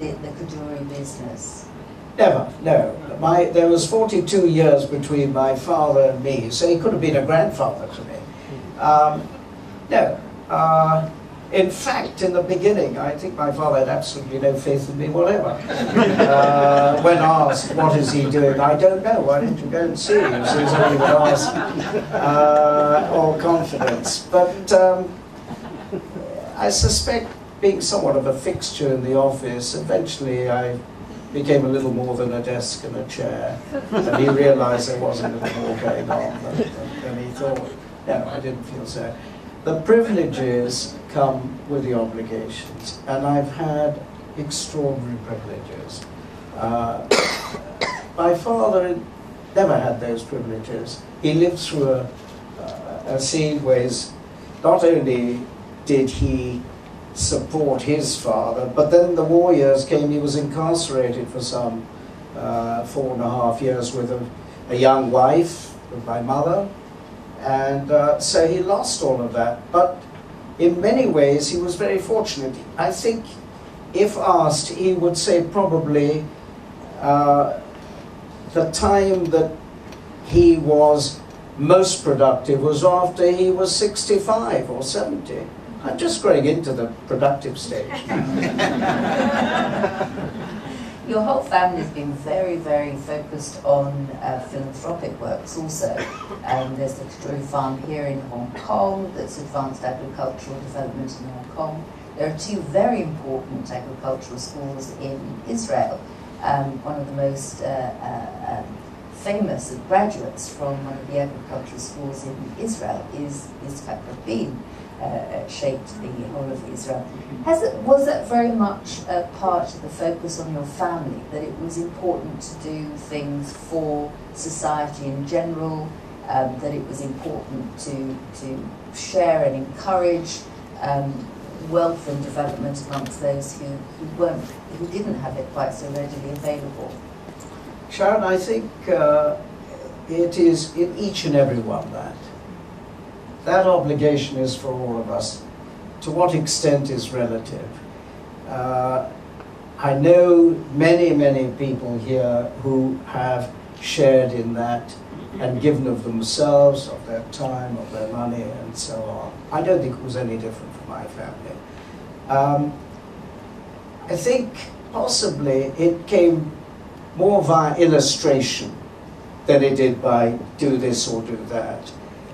the, the Kadoorie business? Never, no. My, there was 42 years between my father and me, so he could have been a grandfather to me. Um, no. Uh, in fact, in the beginning, I think my father had absolutely no faith in me whatever. Uh, when asked, what is he doing? I don't know. Why didn't you go and see? him? So he's only would ask, uh, or confidence. But um, I suspect being somewhat of a fixture in the office, eventually I became a little more than a desk and a chair. And he realized there was a little more going on than, than he thought. No, I didn't feel so. The privileges come with the obligations, and I've had extraordinary privileges. Uh, my father never had those privileges. He lived through a, a scene where not only did he support his father, but then the war years came, he was incarcerated for some uh, four and a half years with a, a young wife, with my mother, and uh, so he lost all of that. But in many ways, he was very fortunate. I think, if asked, he would say probably uh, the time that he was most productive was after he was 65 or 70. I'm just growing into the productive stage. Your whole family has been very, very focused on uh, philanthropic works also. Um, there's the Kadoorie Farm here in Hong Kong that's advanced agricultural development in Hong Kong. There are two very important agricultural schools in Israel. Um, one of the most uh, uh, um, famous graduates from one of the agricultural schools in Israel is Yitzhak Rabin. Uh, shaped the whole of Israel. Has it, was that very much a part of the focus on your family, that it was important to do things for society in general, um, that it was important to, to share and encourage um, wealth and development amongst those who, who weren't, who didn't have it quite so readily available? Sharon, I think uh, it is in each and every one that. That obligation is for all of us. To what extent is relative? Uh, I know many, many people here who have shared in that and given of themselves, of their time, of their money, and so on. I don't think it was any different for my family. Um, I think possibly it came more via illustration than it did by do this or do that.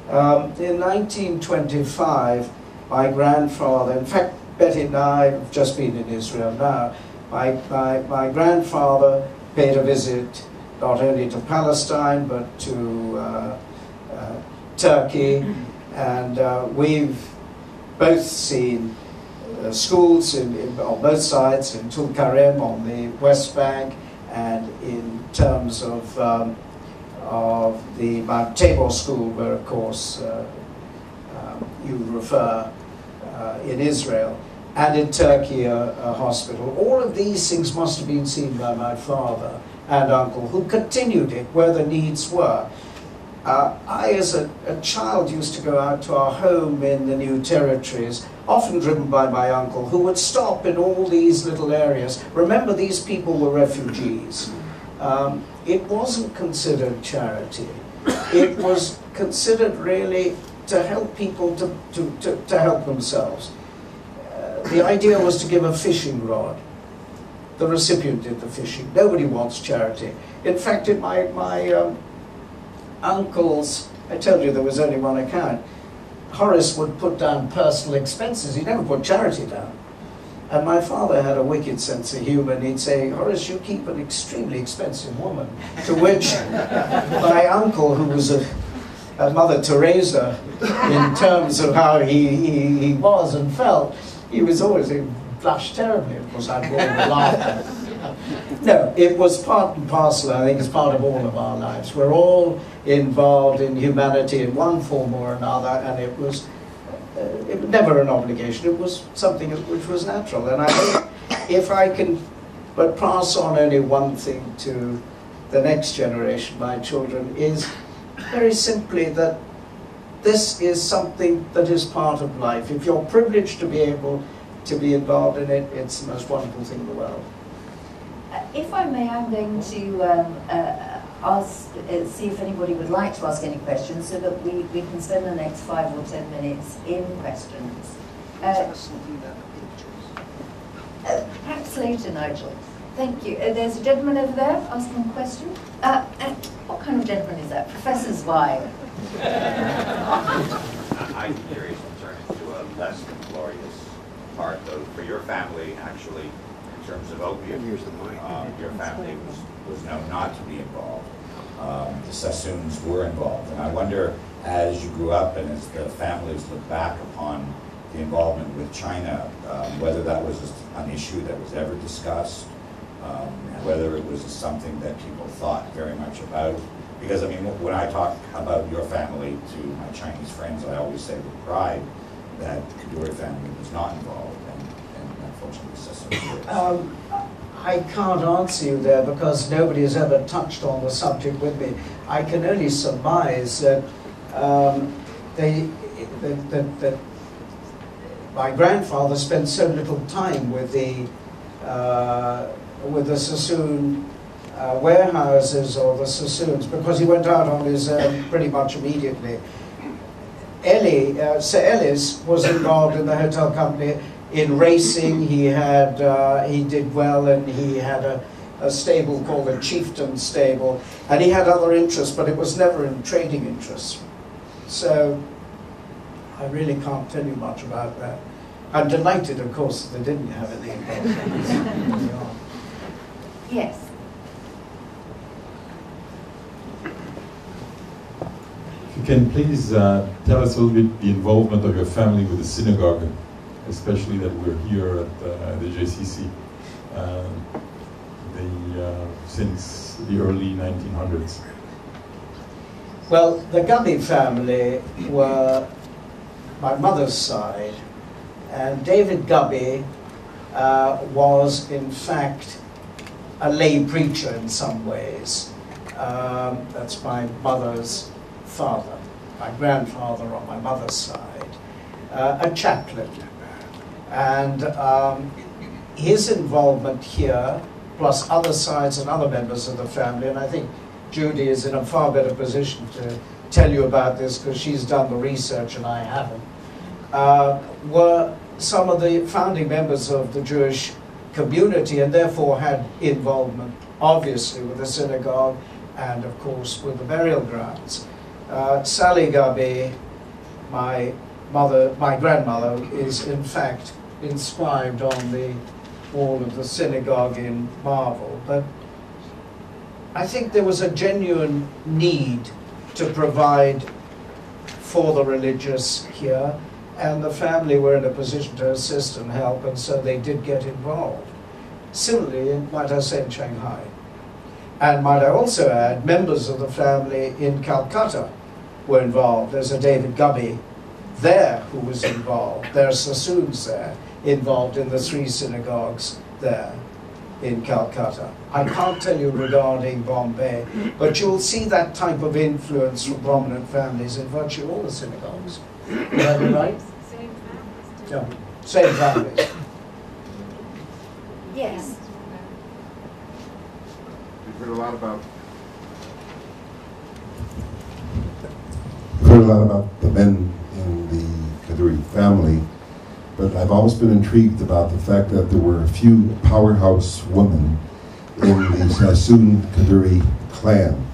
Um, in 1925, my grandfather, in fact, Betty and I have just been in Israel now, my, my, my grandfather paid a visit not only to Palestine but to uh, uh, Turkey, and uh, we've both seen uh, schools in, in, on both sides, in Tulkarem on the West Bank, and in terms of um, of the Mount Tabor School, where, of course, uh, um, you refer uh, in Israel, and in Turkey, a, a, hospital. All of these things must have been seen by my father and uncle, who continued it where the needs were. Uh, I, as a, a, child, used to go out to our home in the New Territories, often driven by my uncle, who would stop in all these little areas. Remember, these people were refugees. Um, it wasn't considered charity. It was considered really to help people to, to, to, to help themselves. Uh, the idea was to give a fishing rod. The recipient did the fishing. Nobody wants charity. In fact, in my, my um, uncle's, I told you there was only one account, Horace would put down personal expenses. He never put charity down. And my father had a wicked sense of humor, and he'd say, Horace, you keep an extremely expensive woman. To which my uncle, who was a, a Mother Teresa in terms of how he, he, he, was and felt, he was always, he blushed terribly. Of course, I'd roll with laughter. No, it was part and parcel, I think, it's part of all of our lives. We're all involved in humanity in one form or another, and it was it was never an obligation. It was something which was natural. And I think if I can but pass on only one thing to the next generation, my children, is very simply that this is something that is part of life. If you're privileged to be able to be involved in it, it's the most wonderful thing in the world. Uh, if I may, I'm going to um, uh, ask, uh, see if anybody would like to ask any questions so that we, we can spend the next five or ten minutes in questions. Uh, uh, perhaps later, Nigel. Thank you. Uh, there's a gentleman over there asking a question. Uh, uh, what kind of gentleman is that? Professor's wife. I'm curious in terms to a less glorious part, though, for your family, actually, in terms of opium. Uh, your family was was known not to be involved. Um, the Sassoons were involved. And I wonder, as you grew up and as the families look back upon the involvement with China, um, whether that was an issue that was ever discussed, um, whether it was something that people thought very much about. Because, I mean, when I talk about your family to my Chinese friends, I always say with pride that the Kadoorie family was not involved, and, and unfortunately, the Sassoons were. I can't answer you there because nobody has ever touched on the subject with me. I can only surmise that um, they, that, that, that, my grandfather spent so little time with the uh, with the Sassoon uh, warehouses or the Sassoons because he went out on his own pretty much immediately. Ellie, uh, Sir Ellis was involved in the hotel company in racing, he had uh, he did well, and he had a, a stable called the Chieftain Stable, and he had other interests, but it was never in trading interests. So I really can't tell you much about that. I'm delighted, of course, that they didn't have any involvement. yes. can please uh, tell us a little bit the involvement of your family with the synagogue, especially that we're here at uh, the JCC uh, the, uh, since the early 1900s. Well, the Gubbay family were my mother's side, and David Gubbay uh, was, in fact, a lay preacher in some ways. Um, that's my mother's father, my grandfather on my mother's side, uh, a chaplain. And um, his involvement here, plus other sides and other members of the family, and I think Judy is in a far better position to tell you about this because she's done the research and I haven't, uh, were some of the founding members of the Jewish community and therefore had involvement, obviously, with the synagogue and, of course, with the burial grounds. Uh, Sally Gubbay, my mother, my grandmother, is in fact inscribed on the wall of the synagogue in Marvel. But I think there was a genuine need to provide for the religious here and the family were in a position to assist and help, and so they did get involved. Similarly, might I say, in Shanghai. And might I also add, members of the family in Calcutta were involved. There's a David Gubbay there who was involved. There are Sassoons there involved in the three synagogues there in Calcutta. I can't tell you regarding Bombay, but you'll see that type of influence from prominent families in virtually all the synagogues. Is that right? Same families. Yeah, same families. Yes. We've heard a lot about I've heard a lot about the men in the Kadoorie family, but I've always been intrigued about the fact that there were a few powerhouse women in the Sassoon Kadoorie clan,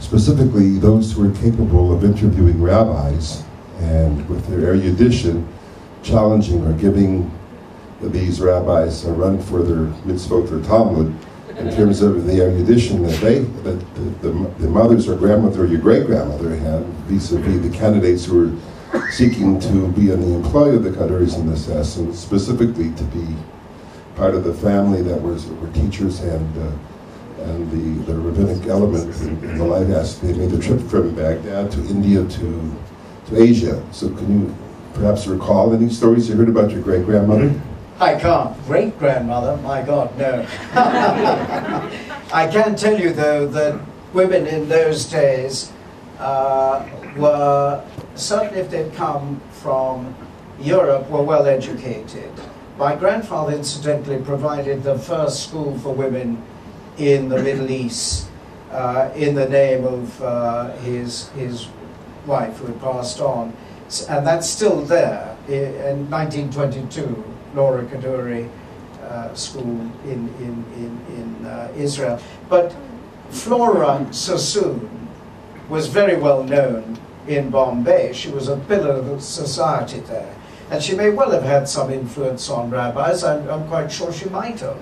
specifically those who were capable of interviewing rabbis and with their erudition challenging or giving these rabbis a run for their mitzvot or Talmud in terms of the erudition that they, that the, the, the mothers or grandmother or your great grandmother had vis-a-vis the candidates who were seeking to be in the employ of the Kadoories and the Sassoons, specifically to be part of the family that was were teachers and uh, and the, the rabbinic element in, in the lighthouse. They made the trip from Baghdad to India to to Asia. So can you perhaps recall any stories you heard about your great grandmother? I can't. Great grandmother? My God, no. I can tell you, though, that women in those days uh, were, certainly if they'd come from Europe, were well educated. My grandfather, incidentally, provided the first school for women in the Middle East uh, in the name of uh, his, his wife who had passed on. And that's still there in 1922. Laura Kadoorie uh, School in, in, in, in uh, Israel. But Flora Sassoon was very well known in Bombay. She was a pillar of society there. And she may well have had some influence on rabbis. I'm, I'm quite sure she might have.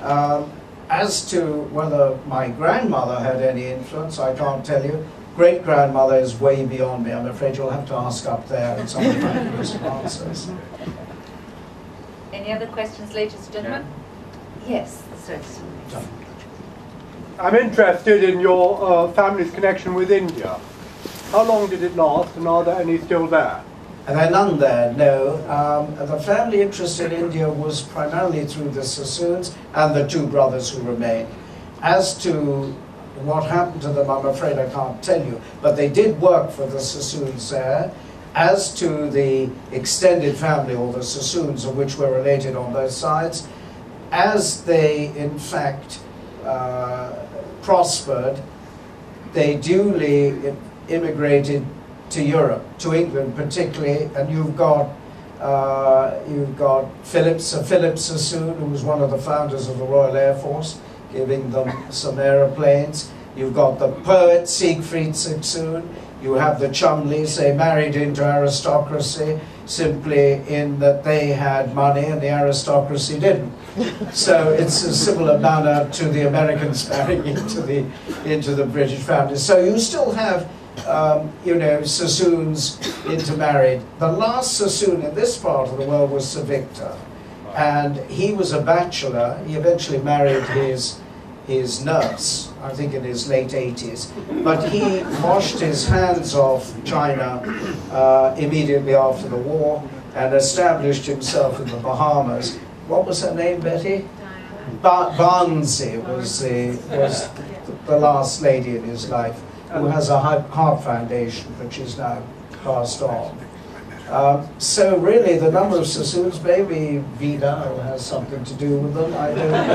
Um, as to whether my grandmother had any influence, I can't tell you. Great grandmother is way beyond me. I'm afraid you'll have to ask up there, and someone might give us some answers. Any other questions, ladies and gentlemen? Yes. Sorry. I'm interested in your uh, family's connection with India. How long did it last, and are there any still there? And there none there, no. Um, the family interest in India was primarily through the Sassoons and the two brothers who remained. As to what happened to them, I'm afraid I can't tell you. But they did work for the Sassoons there. As to the extended family, or the Sassoons, of which we're related on both sides, as they in fact uh, prospered, they duly immigrated to Europe, to England particularly, and you've got uh, you've got Philip, Sir Philip Sassoon, who was one of the founders of the Royal Air Force, giving them some aeroplanes. You've got the poet Siegfried Sassoon. You have the Cholmondeleys, they married into aristocracy simply in that they had money and the aristocracy didn't. So it's a similar manner to the Americans marrying into the, into the British family. So you still have um, you know, Sassoons intermarried. The last Sassoon in this part of the world was Sir Victor, and he was a bachelor. He eventually married his his nurse, I think in his late 80s, but he washed his hands off China uh, immediately after the war and established himself in the Bahamas. What was her name, Betty? Ba- Barnsey was the, was the last lady in his life who has a heart foundation, which is now passed on. Um, so really, the number of Sassoons, maybe Vida has something to do with them. I don't know.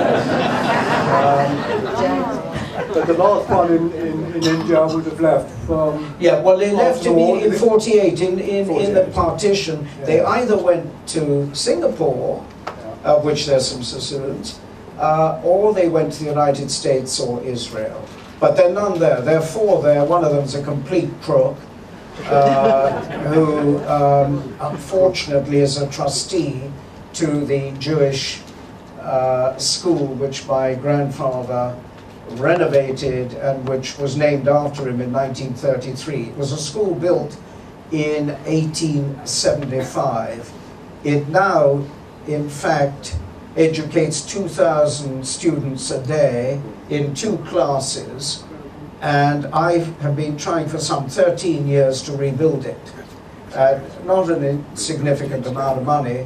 Um, but the last one in, in, in, India would have left from. Yeah, well, they left in, in 48. In, in, 48. in the partition, yeah. they either went to Singapore, uh, which there's some Sassoons, uh, or they went to the United States or Israel. But they're none there. There are four there. One of them's a complete crook, uh, who um, unfortunately is a trustee to the Jewish uh, school which my grandfather renovated and which was named after him in 1933. It was a school built in 1875. It now, in fact, educates 2,000 students a day in two classes, and I have been trying for some 13 years to rebuild it. Uh, not an insignificant amount of money,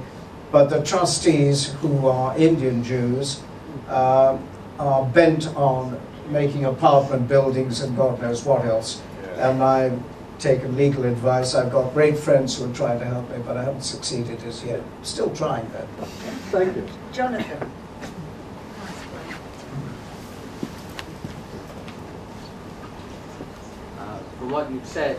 but the trustees, who are Indian Jews, uh, are bent on making apartment buildings and God knows what else. And I've taken legal advice. I've got great friends who are trying to help me, but I haven't succeeded as yet. Still trying, though. Thank you. Jonathan. from what you've said,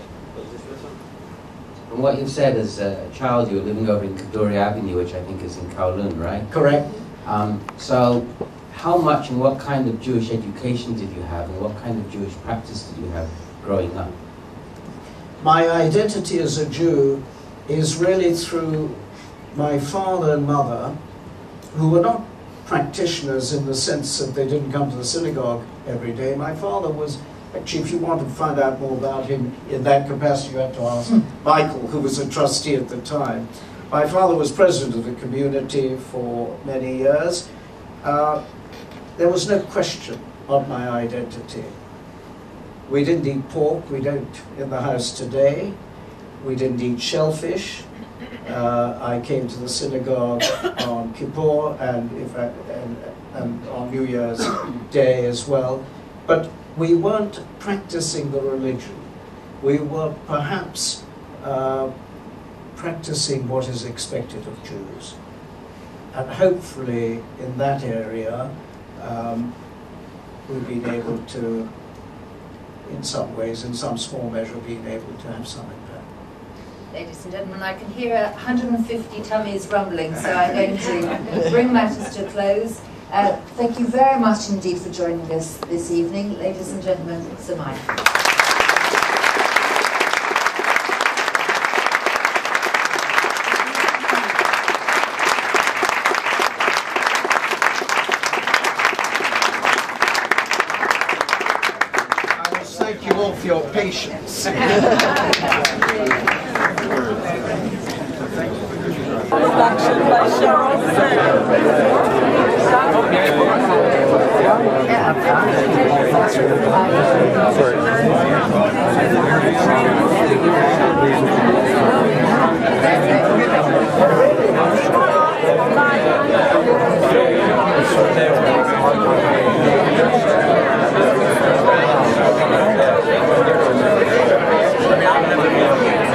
from what you've said as a child, you were living over in Kadoorie Avenue, which I think is in Kowloon, right? Correct. Um, so, how much and what kind of Jewish education did you have, and what kind of Jewish practice did you have growing up? My identity as a Jew is really through my father and mother, who were not practitioners in the sense that they didn't come to the synagogue every day. My father was Actually, if you want to find out more about him in that capacity, you have to ask hmm. Michael, who was a trustee at the time. My father was president of the community for many years. Uh, there was no question of my identity. We didn't eat pork, we don't in the house today. We didn't eat shellfish. Uh, I came to the synagogue on Kippur and, I, and, and on New Year's Day as well. But we weren't practicing the religion. We were perhaps uh, practicing what is expected of Jews. And hopefully, in that area, um, we've been able to, in some ways, in some small measure, being able to have some. Ladies and gentlemen, I can hear 150 tummies rumbling, so I'm going to bring matters to a close. Uh, thank you very much indeed for joining us this evening. Ladies and gentlemen, Sir Mike. thank you all for your patience. Production by Cheryl